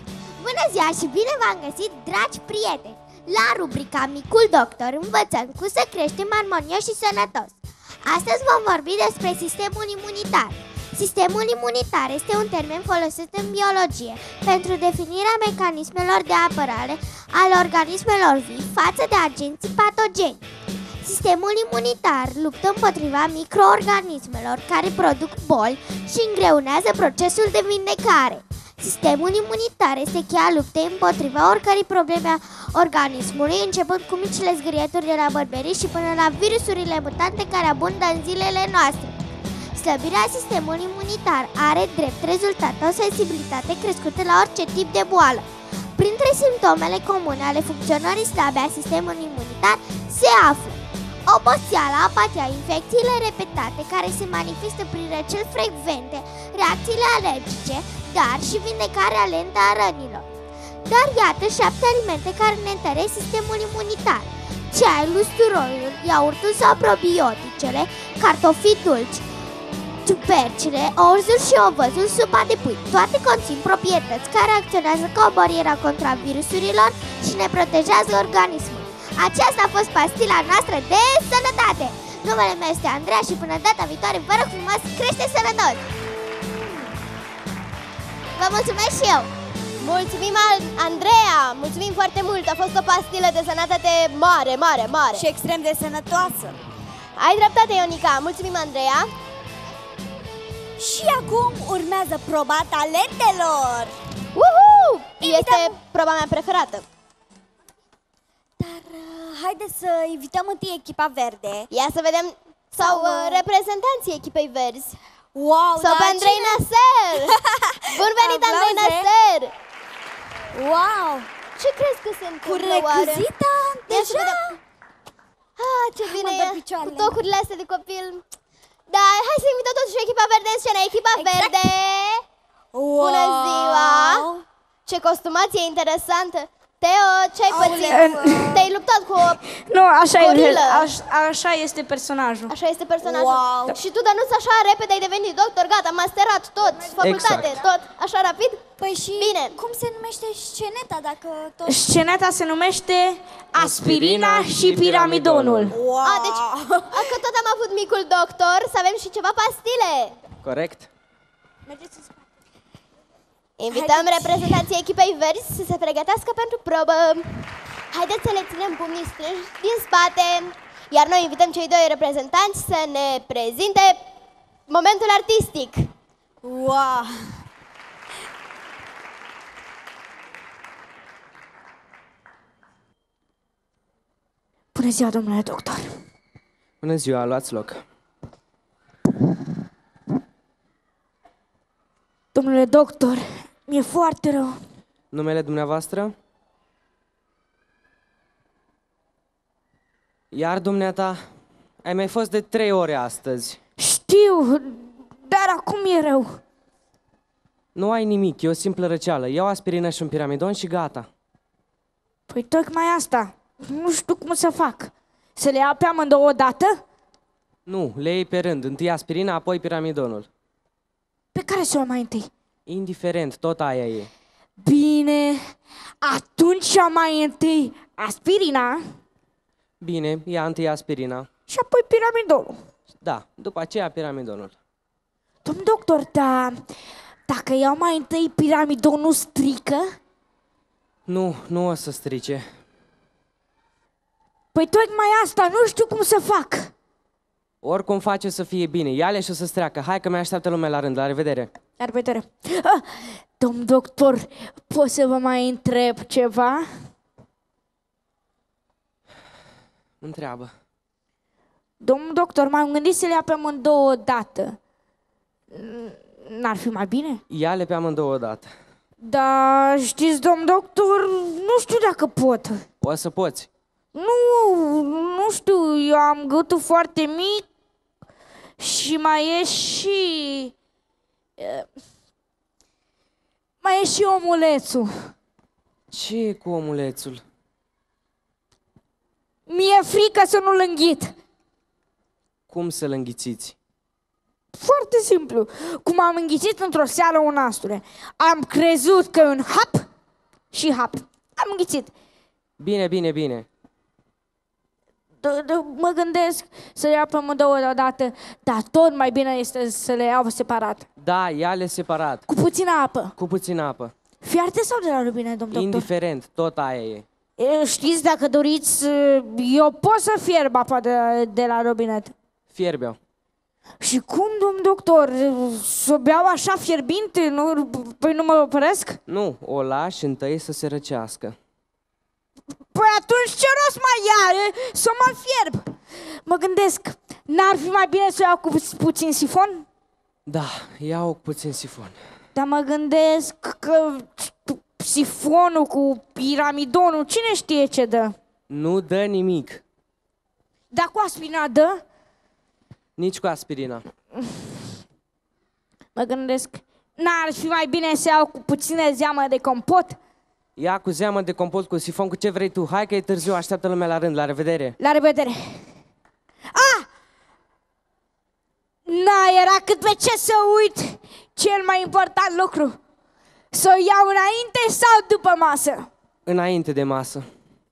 Bună ziua și bine v-am găsit, dragi prieteni! La rubrica Micul Doctor învățăm cum să creștem armonios și sănătos. Astăzi vom vorbi despre sistemul imunitar. Sistemul imunitar este un termen folosit în biologie pentru definirea mecanismelor de apărare al organismelor vii față de agenții patogeni. Sistemul imunitar luptă împotriva microorganismelor care produc boli și îngreunează procesul de vindecare. Sistemul imunitar este cheia luptei împotriva oricărei probleme a organismului, începând cu micile zgârieturi de la bărberii și până la virusurile mutante care abundă în zilele noastre. Slăbirea sistemului imunitar are drept rezultat o sensibilitate crescută la orice tip de boală. Printre simptomele comune ale funcționării slabe a sistemului imunitar se află oboseala, apatia, infecțiile repetate care se manifestă prin răceli frecvente, reacțiile alergice, dar și vindecarea lentă a rănilor. Dar iată șapte alimente care ne întăresc sistemul imunitar. Ceaiul, usturoiul, iaurtul sau probioticele, cartofii dulci, ciupercile, orzul și ovăzul, supa de pui. Toate conțin proprietăți care acționează ca o barieră contra virusurilor și ne protejează organismul. Aceasta a fost pastila noastră de sănătate! Numele meu este Andreea și până data viitoare vă rog frumos, crește sănătos! Vă mulțumesc și eu! Mulțumim, Al- Andreea! Mulțumim foarte mult! A fost o pastilă de sănătate mare, mare, mare! Și extrem de sănătoasă! Ai dreptate, Ionica! Mulțumim, Andreea! Și acum urmează proba talentelor! Uhu! Este proba mea preferată! Dar uh, haideți să invităm întâi echipa verde. Ia să vedem sau uh, reprezentanții echipei verzi. Wow, Sau da, pe Andrei cine- Nasser! Bun venit, Andrei Aplauze. Nasser! Wow! Ce crezi că se Cu întâmplă oare? recuzita Ia să deja? vedem. Ah, ce bine mă dă e picioarele. cu tocurile astea de copil. Da, hai să invităm totuși echipa verde în scenă. Echipa verde! Bună Wow. ziua! Ce costumație interesantă! Teo, ce ai pățit? Aoleu. Te-ai luptat cu o Nu, așa, e, gorilă. aș, așa este personajul. Așa este personajul. Wow. Și tu, Danuț, așa repede ai devenit doctor, gata, masterat tot, facultate, Exact. tot, așa rapid? Păi și Bine. cum se numește sceneta dacă tot... Sceneta se numește Aspirina și Piramidonul. A, deci, a, că tot am avut micul doctor, să avem și ceva pastile. Corect? Invităm reprezentanții echipei verzi să se pregătească pentru probă. Haideți să le ținem pumnii strânși din spate, iar noi invităm cei doi reprezentanți să ne prezinte momentul artistic. Wow! Bună ziua, domnule doctor. Bună ziua, luați loc. Domnule doctor, mi-e foarte rău. Numele dumneavoastră? Iar dumneata, ai mai fost de trei ore astăzi. Știu, dar acum e rău. Nu ai nimic, e o simplă răceală. Iau aspirină și un piramidon și gata. Păi tocmai asta. Nu știu cum să fac. Să le iau pe amândouă odată? Nu, le iei pe rând. Întâi aspirina, apoi piramidonul. Pe care să o mai întâi? Indiferent, tot aia e. Bine, atunci mai întâi aspirina Bine, ia întâi aspirina. și apoi piramidonul. Da, după aceea piramidonul. Domn doctor, da, dacă iau mai întâi piramidonul strică? Nu, nu o să strice. Păi tocmai asta, nu știu cum să fac. Oricum face să fie bine. Ia-le și o să-ți treacă. Hai că mai așteaptă lumea la rând. La revedere. La revedere. Ah, domn doctor, pot să vă mai întreb ceva? Întreabă. Domn doctor, m-am gândit să le ia pe amândouă odată. N-ar fi mai bine? Ia-le pe amândouă odată. Da, știți, domn doctor, nu știu dacă pot. O să poți. Nu, nu știu, eu am gâtul foarte mic și mai e și... e, Mai e și omulețul. Ce e cu omulețul? Mi-e frică să nu-l înghit. Cum să-l înghițiți? Foarte simplu. Cum am înghițit într-o seară un asture. Am crezut că e un hap și hap. Am înghițit. Bine, bine, bine. D- d- mă gândesc să le iau pe amândouă deodată, dar tot mai bine este să le iau separat. Da, ia-le separat. Cu puțină apă. Cu puțină apă. Fiarte sau de la rubine, domn doctor? Indiferent, tot aia e. E, Știți, dacă doriți, eu pot să fierb apa de, de la robinet. Fierbe-o. Și cum, domn doctor, să o beau așa fierbinte? Nu, păi nu mă opresc? Nu, o lași întâi să se răcească. Păi atunci ce rost mai are să mă fierb? Mă gândesc, n-ar fi mai bine să o iau cu puțin sifon? Da, ia-o cu puțin sifon. Dar mă gândesc că sifonul cu piramidonul, cine știe ce dă? Nu dă nimic. Dar cu aspirina dă? Nici cu aspirina. Mă gândesc, n-ar fi mai bine să iau cu puțină zeamă de compot? Ia cu zeamă de compot, cu sifon, cu ce vrei tu. Hai că e târziu, așteaptă lumea la rând. La revedere. La revedere! Ah! Na, era cât pe ce să uit cel mai important lucru. Să o iau înainte sau după masă? Înainte de masă.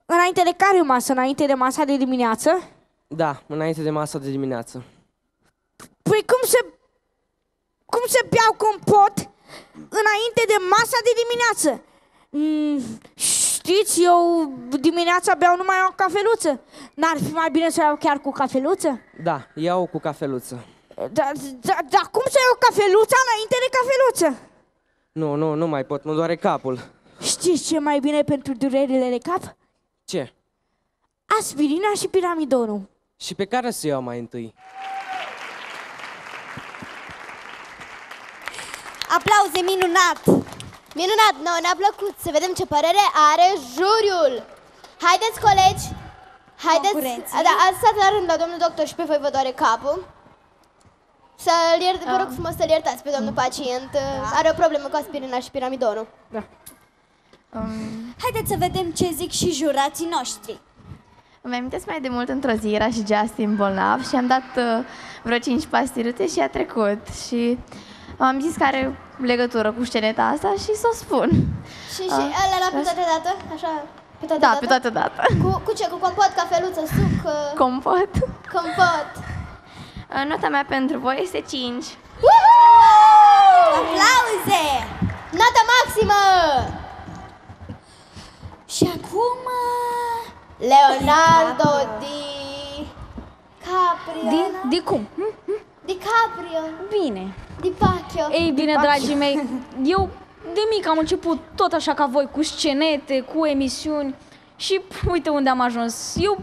Înainte de care masă? Înainte de masa de dimineață? Da, înainte de masa de dimineață. Păi cum se... Cum se beau compot înainte de masa de dimineață? Mm, știți, eu dimineața beau numai o cafeluță. N-ar fi mai bine să o iau chiar cu cafeluță? Da, ia-o cu cafeluță. Dar da, da, cum să iau cafeluța înainte de cafeluță? Nu, nu, nu mai pot, mă doare capul. Știți ce e mai bine pentru durerile de cap? Ce? Aspirina și piramidonul. Și pe care să iau mai întâi? Aplauze minunat! Minunat, nouă ne-a plăcut să vedem ce părere are juriul. Haideți, colegi, haideți, Concurenții. da, ați stat la rând la domnul doctor și pe voi vă doare capul. Să-l iert, vă rog frumos să-l iertați pe domnul pacient, are o problemă cu aspirina și piramidonul. Haideți să vedem ce zic și jurații noștri. Îmi amintesc mai de mult într-o zi, era și Justin bolnav și am dat uh, vreo 5 pastilute și a trecut. Și am zis că are legătură cu sceneta asta și să o spun. Și, și Ah. ăla la pe toată dată? Așa, pe toată Da, dată? pe toată data. Cu, cu ce? Cu compot, cafeluță, suc? uh, Compot. compot. Uh, Nota mea pentru voi este 5. Aplauze! Nota maximă! Și acum... uh, Leonardo Di Caprio. Di, di cum? DiCaprio. Bine. Di Pacchio. Ei bine, dragii mei, eu de mic am început tot așa ca voi, cu scenete, cu emisiuni și uite unde am ajuns. Eu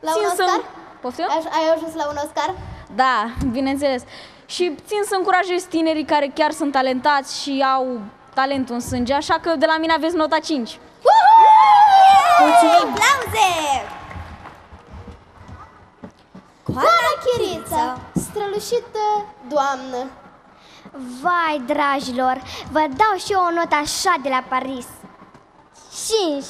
La țin un să... Oscar? Poftim? Ai, ai ajuns la un Oscar? Da, bineînțeles. Și țin să încurajez tinerii care chiar sunt talentați și au talentul în sânge, așa că de la mine aveți nota 5. Mulțumim! Aplauze! Coana Chiriță, strălușită doamnă. Vai, dragilor, vă dau și eu o notă așa de la Paris. 5.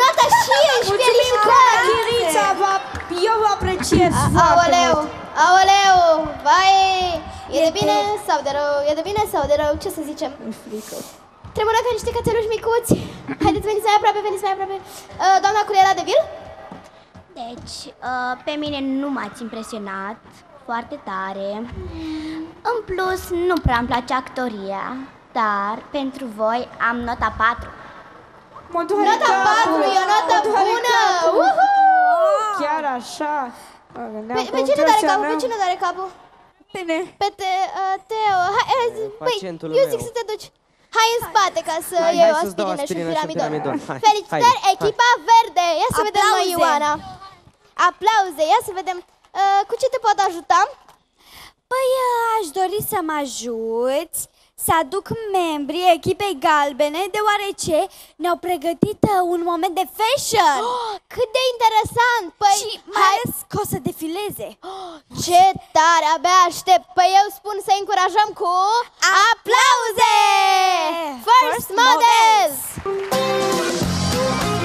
Nota 5, felicitări! Chirița, vă- eu vă apreciez A- foarte Aoleu, mult. aoleu, vai! E de E bine de- sau de rău? E de bine sau de rău? Ce să zicem? Tremură ca niște cățeluși micuți. Haideți, veniți mai aproape, veniți mai aproape. Uh, doamna Curiera de Vil? Deci, uh, pe mine nu m-ați impresionat foarte tare. În plus, nu prea îmi place actoria, dar pentru voi am nota 4. Nota 4, e o notă bună! Uhu! Chiar așa. Mă gândeam Pe, că pe cine doare capul? impresionăm. Pe cine doare capul? Bine. Pe te, uh, Teo. Hai, hai, păi, pacientul eu meu. zic să te duci. Hai în spate ca să Hai, iei hai o să-ți dau aspirină și un aspirină și un piramidon. piramidon. Hai, Felicitări, haide, hai. echipa verde! Ia să vedem noi, Aplauze. Ioana. Aplauze, ia să vedem. Uh, cu ce te pot ajuta? Păi aș dori să mă ajuți să aduc membrii echipei galbene deoarece ne-au pregătit uh, un moment de fashion. Oh, cât de interesant! Păi, și mai ales că o să defileze. Ce tare, abia aștept! Păi eu spun să încurajăm cu aplauze! First Models! Je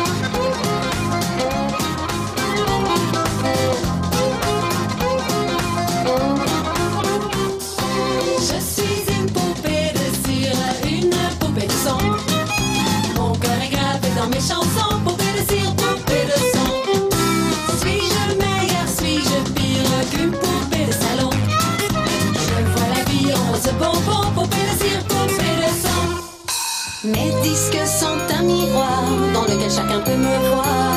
Mes disques sont un miroir dans lequel chacun peut me voir.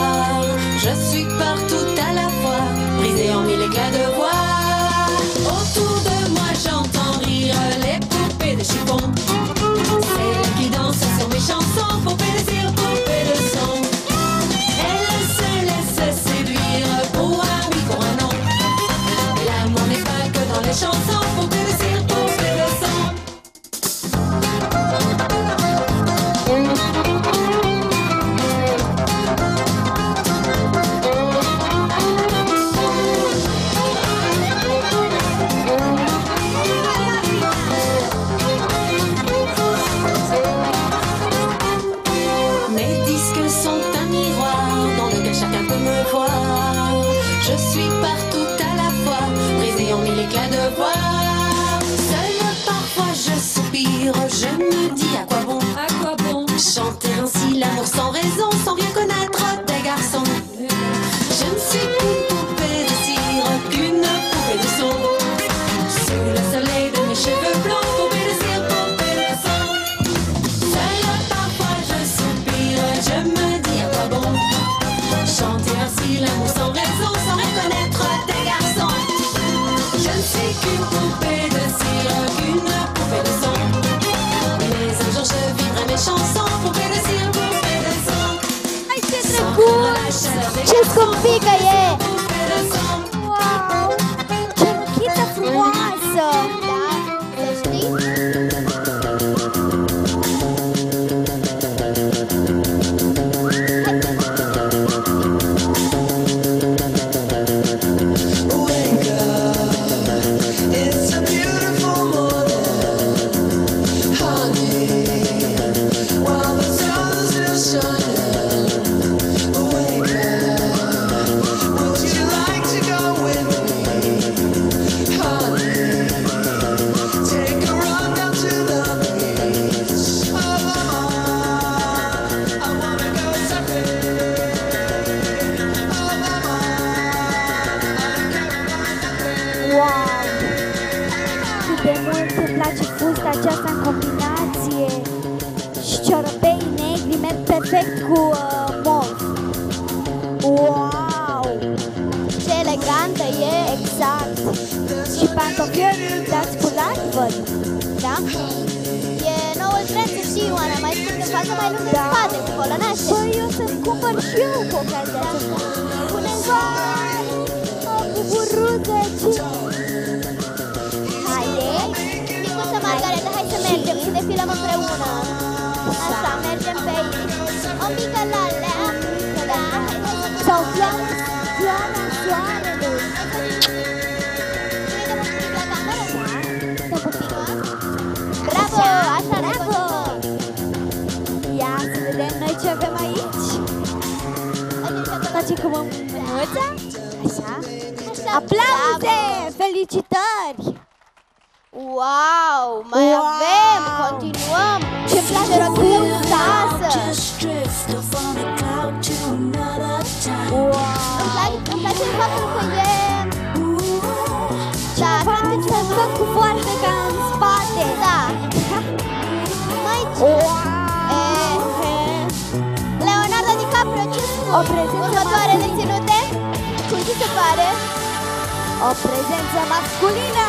Prezență masculină!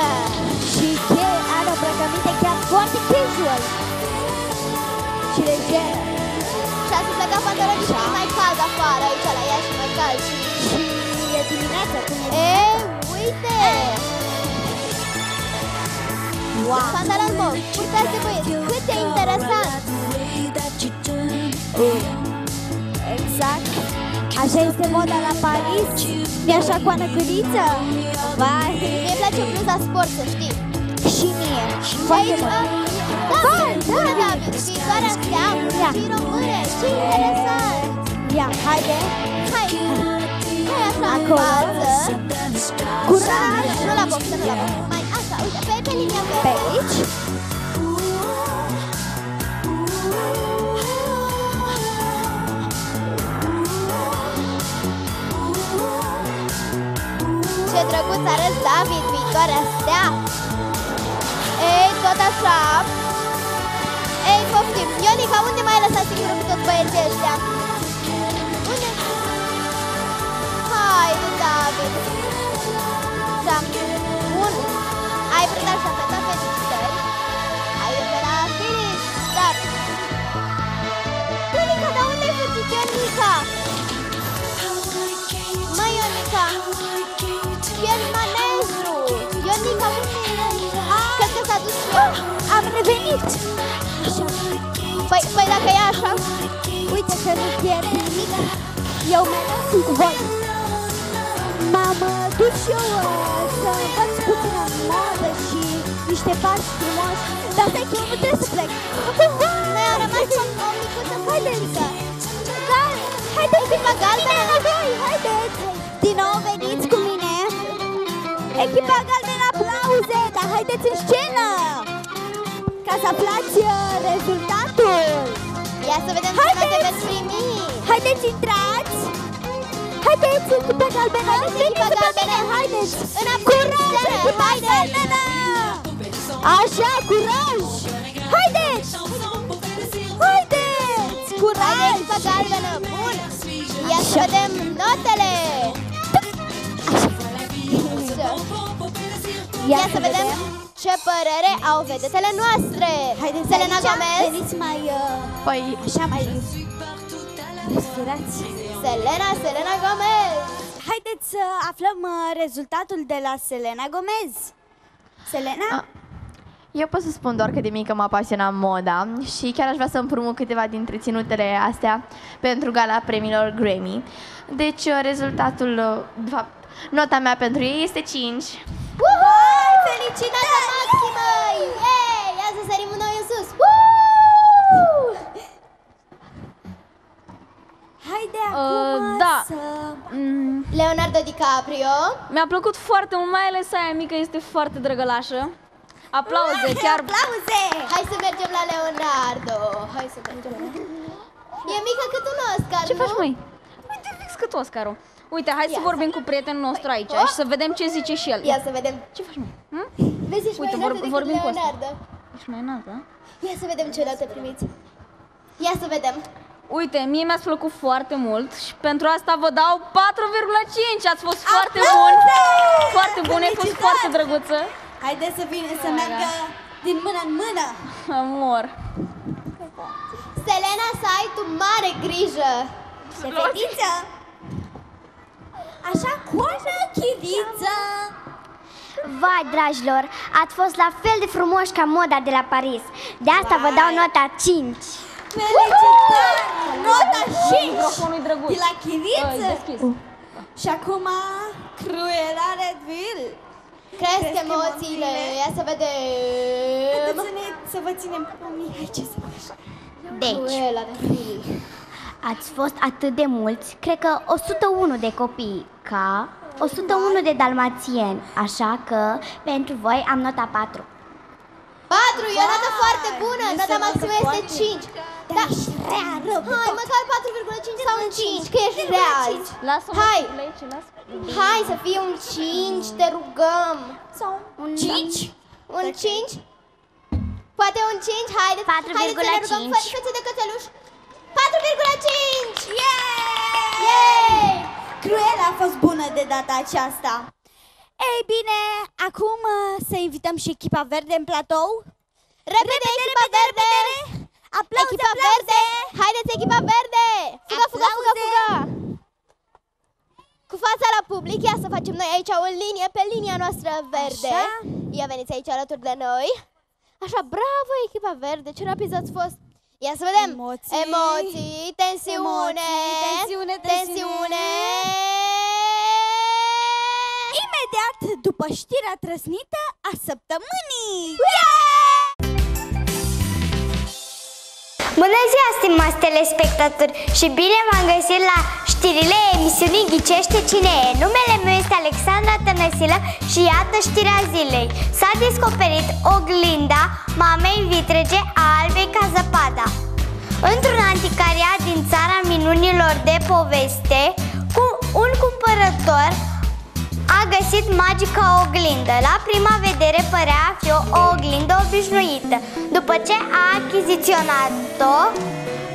Ah, și ce are o îmbrăcăminte chiar foarte casual și lejeră. Și ați plecat pantaloni și e mai cald afară, aici la Iași e mai cald. Și e dimineața când e E, uite! Wow. Pantaloni mov, purtați de băieți, cât de interesant! Exact. Așa este moda la Paris. nu așa cu Anăgâliță? Vai! Mie îmi place bluza sport, să știi. Și mie. Și Foarte aici, mult. da, Vai, bună, da. David, viitoarea steaguri Ia. și române, ce interesant! Ia, haide. Hai, hai așa în Acolo. față. Curaj. Nu la box, nu la box. Mai așa, uite, pe, pe linia verde. Pe aici. Ce drăguț arăți, David, viitoarea stea! Ei, tot așa! Ei, poftim! Ionica, unde mai ai lăsat singurul cu toți băieții ăștia? Unde? Haide, David! Da, bun! Ai predat ștafeta, felicitări! Am revenit. Păi, păi dacă e așa, Uite că nu pierd nimic. Eu mereu sunt cu voi. M-am uh, dus și eu uh, să învăț puțină modă și niște pași frumoși. Dar stai că eu nu trebuie să plec. noi am rămas cu o micuță făderică. Gal, haideți Echipa galbenă. înapoi, haideți. Din nou veniți cu mine. Echipa galbenă aplauze, dar haideți în scenă. Ca să aflați uh, rezultatul. Ia să vedem ce Haideți! note veți primi. Haideți, intrați! Haideți, echipa galbenă! Haideți, echipa galbenă! Haideți! Înapoi în Curaj, scenă, echipa haideți! galbenă! Așa, curaj! Haideți! Haideți! Haide, Curaj! echipa galbenă, bun! Ia să vedem notele! Ia să vedem ce părere au vedetele noastre! Haideți Selena aici, Gomez! Veniți mai... Uh, Păi, așa mai... Respirați. Selena, Selena Gomez! Haideți să aflăm uh, rezultatul de la Selena Gomez. Selena? Eu pot să spun doar că de mică m-a pasionat moda și chiar aș vrea să împrumut câteva dintre ținutele astea pentru gala premiilor Grammy. Deci uh, rezultatul, uh, de fapt, nota mea pentru ei este 5. Vai, felicitată maximă! Ei, ia să sărim noi în sus! Woo! Haide Uh, acum da. să... Mm, Leonardo DiCaprio. mi-a plăcut foarte mult, mai ales aia mică este foarte drăgălașă. Aplauze, chiar... Aplauze! Hai să mergem la Leonardo. Hai să mergem la E mică cât un Oscar, Ce nu? faci, măi? Uite, fix cât Oscarul. Uite, hai să Ia vorbim cu prietenul nostru aici Oh! și să vedem ce zice și el. Ia să vedem. Ce faci, măi? Hm? Vezi, ești Uite, mai vor- înaltă decât vorbim cu ăsta. Leonardo. Ești mai înalt, da? Ia să vedem ce note primiți. Ia să vedem. Uite, mie mi-ați plăcut foarte mult și pentru asta vă dau 4,5. Ați fost foarte buni. Foarte buni, ai fost Felicitări! foarte drăguță. Haide să vină, să Oh my meargă din mână în mână. Amor. Selena, să ai tu mare grijă. Ce fetiță! Așa, coană, chiriță! Vai, dragilor, ați fost la fel de frumoși ca moda de la Paris. De asta vă dau nota 5. Felicitări! Nota 5! Microfonul drăguț. De la chiriță! Îi deschis. Și acum, Cruella Redville. Cresc emoțiile. Ia să vedem. Haideți să, ne, să vă ținem pumnii. Hai, ce să faci? Deci, ați fost atât de mulți, cred că 101 de copii, ca 101 de dalmațieni, așa că pentru voi am nota 4. 4, e o notă foarte bună, nota maximă este 5. Da, rea, rău. Hai, măcar 4,5 sau un 5, că ești real. Hai, hai să fie un 5, te rugăm. Sau un 5? Un 5? Poate un 5, haideți, haideți să ne rugăm 4,5. fă- fețe de cățeluș. 4,5! Yay! Cruela a fost bună de data aceasta. Ei bine, acum uh, să invităm și echipa verde în platou. Repede, echipa verde! Aplauze, Echipa aplauze! verde! Haideți, echipa verde! Fuga, fuga, fuga, fuga! Cu fața la public, ia să facem noi aici o linie pe linia noastră verde. Așa. Ia veniți aici alături de noi. Așa, bravo, echipa verde, ce rapizi ați fost! Ia să vedem! Emoții. Emoții, tensiune! Emoții, tensiune, tensiune! Imediat după știrea trăsnită a săptămânii! Bună ziua, stimați telespectatori și bine v-am găsit la știrile emisiunii Ghicește cine e. Numele meu este Alexandra Tănăsilă și iată știrea zilei. S-a descoperit oglinda mamei vitrege a albei ca zăpada. Într-un anticariat din țara minunilor de poveste, cu un cumpărător a găsit magica oglindă. La prima vedere părea a fi o oglindă obișnuită. După ce a achiziționat-o,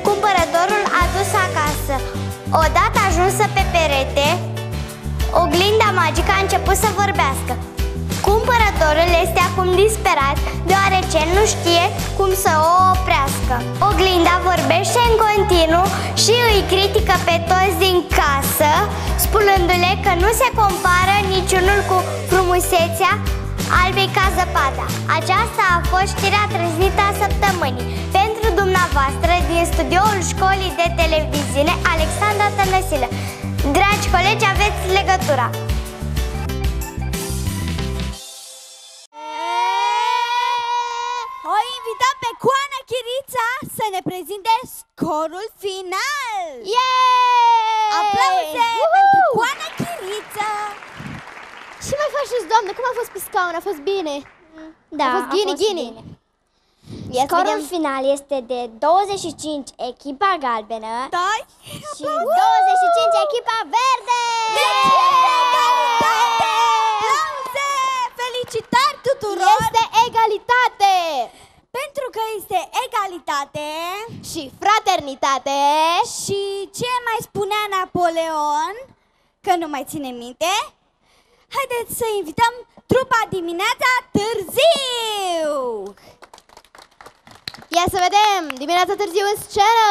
cumpărătorul a dus acasă. Odată ajunsă pe perete, oglinda magică a început să vorbească. Cumpărătorul este acum disperat deoarece nu știe cum să o oprească. Oglinda vorbește în continuu și îi critică pe toți din casă, spunându-le că nu se compară niciunul cu frumusețea albei ca zăpada. Aceasta a fost știrea treznită a săptămânii. Pentru dumneavoastră, din studioul școlii de televiziune Alexandra Tănăsilă. Dragi colegi, aveți legătura! Chirița să ne prezinte scorul final! Yay! Aplauze Uhu! pentru Coana Chirița! Ce mai faceți, doamnă? Cum a fost pe scaun? A fost bine? Da, a fost a ghini, fost ghini. bine. Ia să Scorul vedem. final este de 25 echipa galbenă Stai! și 25 echipa verde! Aplauze! Felicitări tuturor! Este egalitate! Pentru că este egalitate Și fraternitate! și ce mai spunea Napoleon, că nu mai ține minte, haideți să invităm trupa dimineața târziu! Ia să vedem! Dimineața târziu în scenă!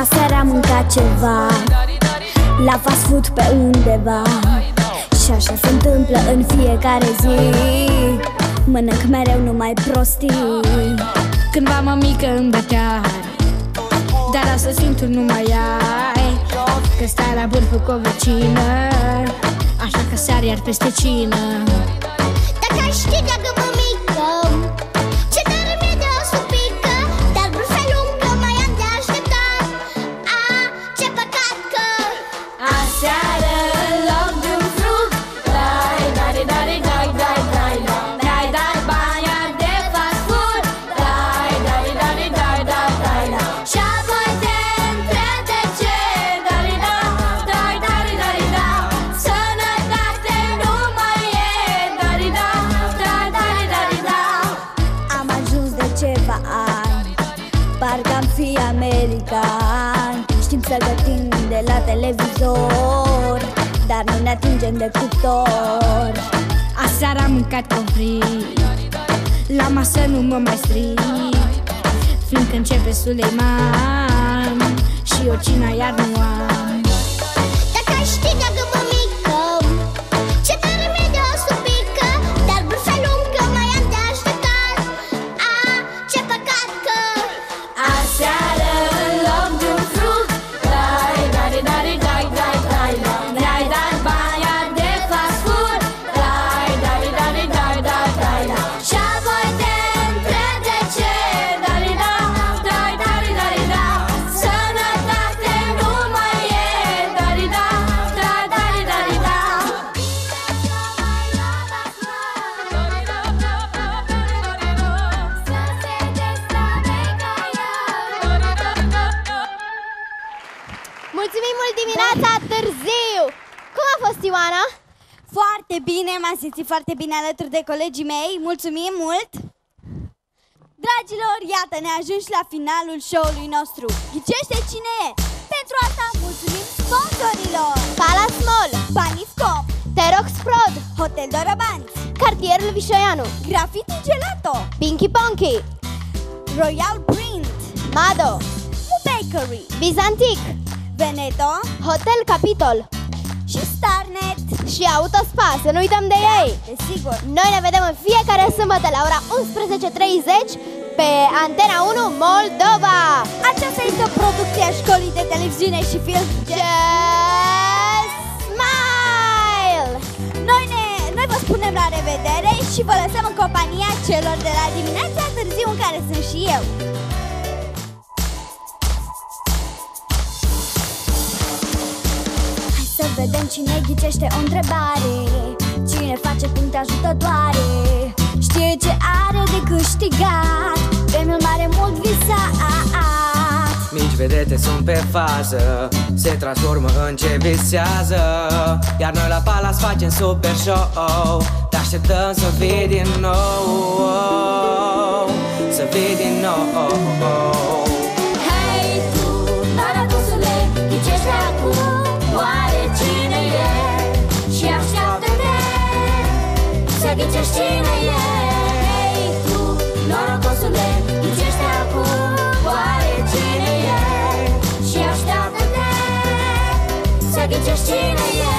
Aseară am mâncat ceva La fast food pe undeva. Și așa se întâmplă în fiecare zi. Mănânc mereu numai prostii. Cândva mămică îmi bătea Dar asta simt nu mai ai. Că stai la bârfă cu o vecină Așa că sar iar peste cină. Dacă ai ști, dragă de cuptor. Aseară am mâncat confrit La masă nu mă mai strig Fiindcă începe Suleiman Și eu cina iar nu am dimineața târziu! Cum a fost, Ioana? Foarte bine, m-am simțit foarte bine alături de colegii mei. Mulțumim mult! Dragilor, iată, ne ajungi la finalul show-ului nostru. Ghicește cine e? Pentru asta mulțumim sponsorilor! Palace Mall, Baniscom, Terox Prod, Hotel Dorobanți, Cartierul Vișoianu, Graffiti Gelato, Pinky Ponky, Royal Print, Mado, Mu Bakery, Bizantic, Veneto Hotel Capitol și Starnet. și Autospa, să nu uităm de ei! Desigur! Noi ne vedem în fiecare sâmbătă la ora 11.30 pe Antena 1 Moldova! Aceasta este o producție a școlii de televiziune și film Just Smile! Noi, ne, noi vă spunem la revedere și vă lăsăm în compania celor de la dimineața târziu în care sunt și eu. Să vedem cine ghicește o întrebare. Cine face puncte ajutătoare Știe ce are de câștigat. Premiul mare mult visat. Mici vedete sunt pe fază Se transformă în ce visează. Iar noi la Palace facem super show Te așteptăm să vii din nou. Să vii din nou Să ghicești cine e Hei tu, norocosule, ghicește acum. Oare cine e? Și așteaptă-te Să ghicești cine e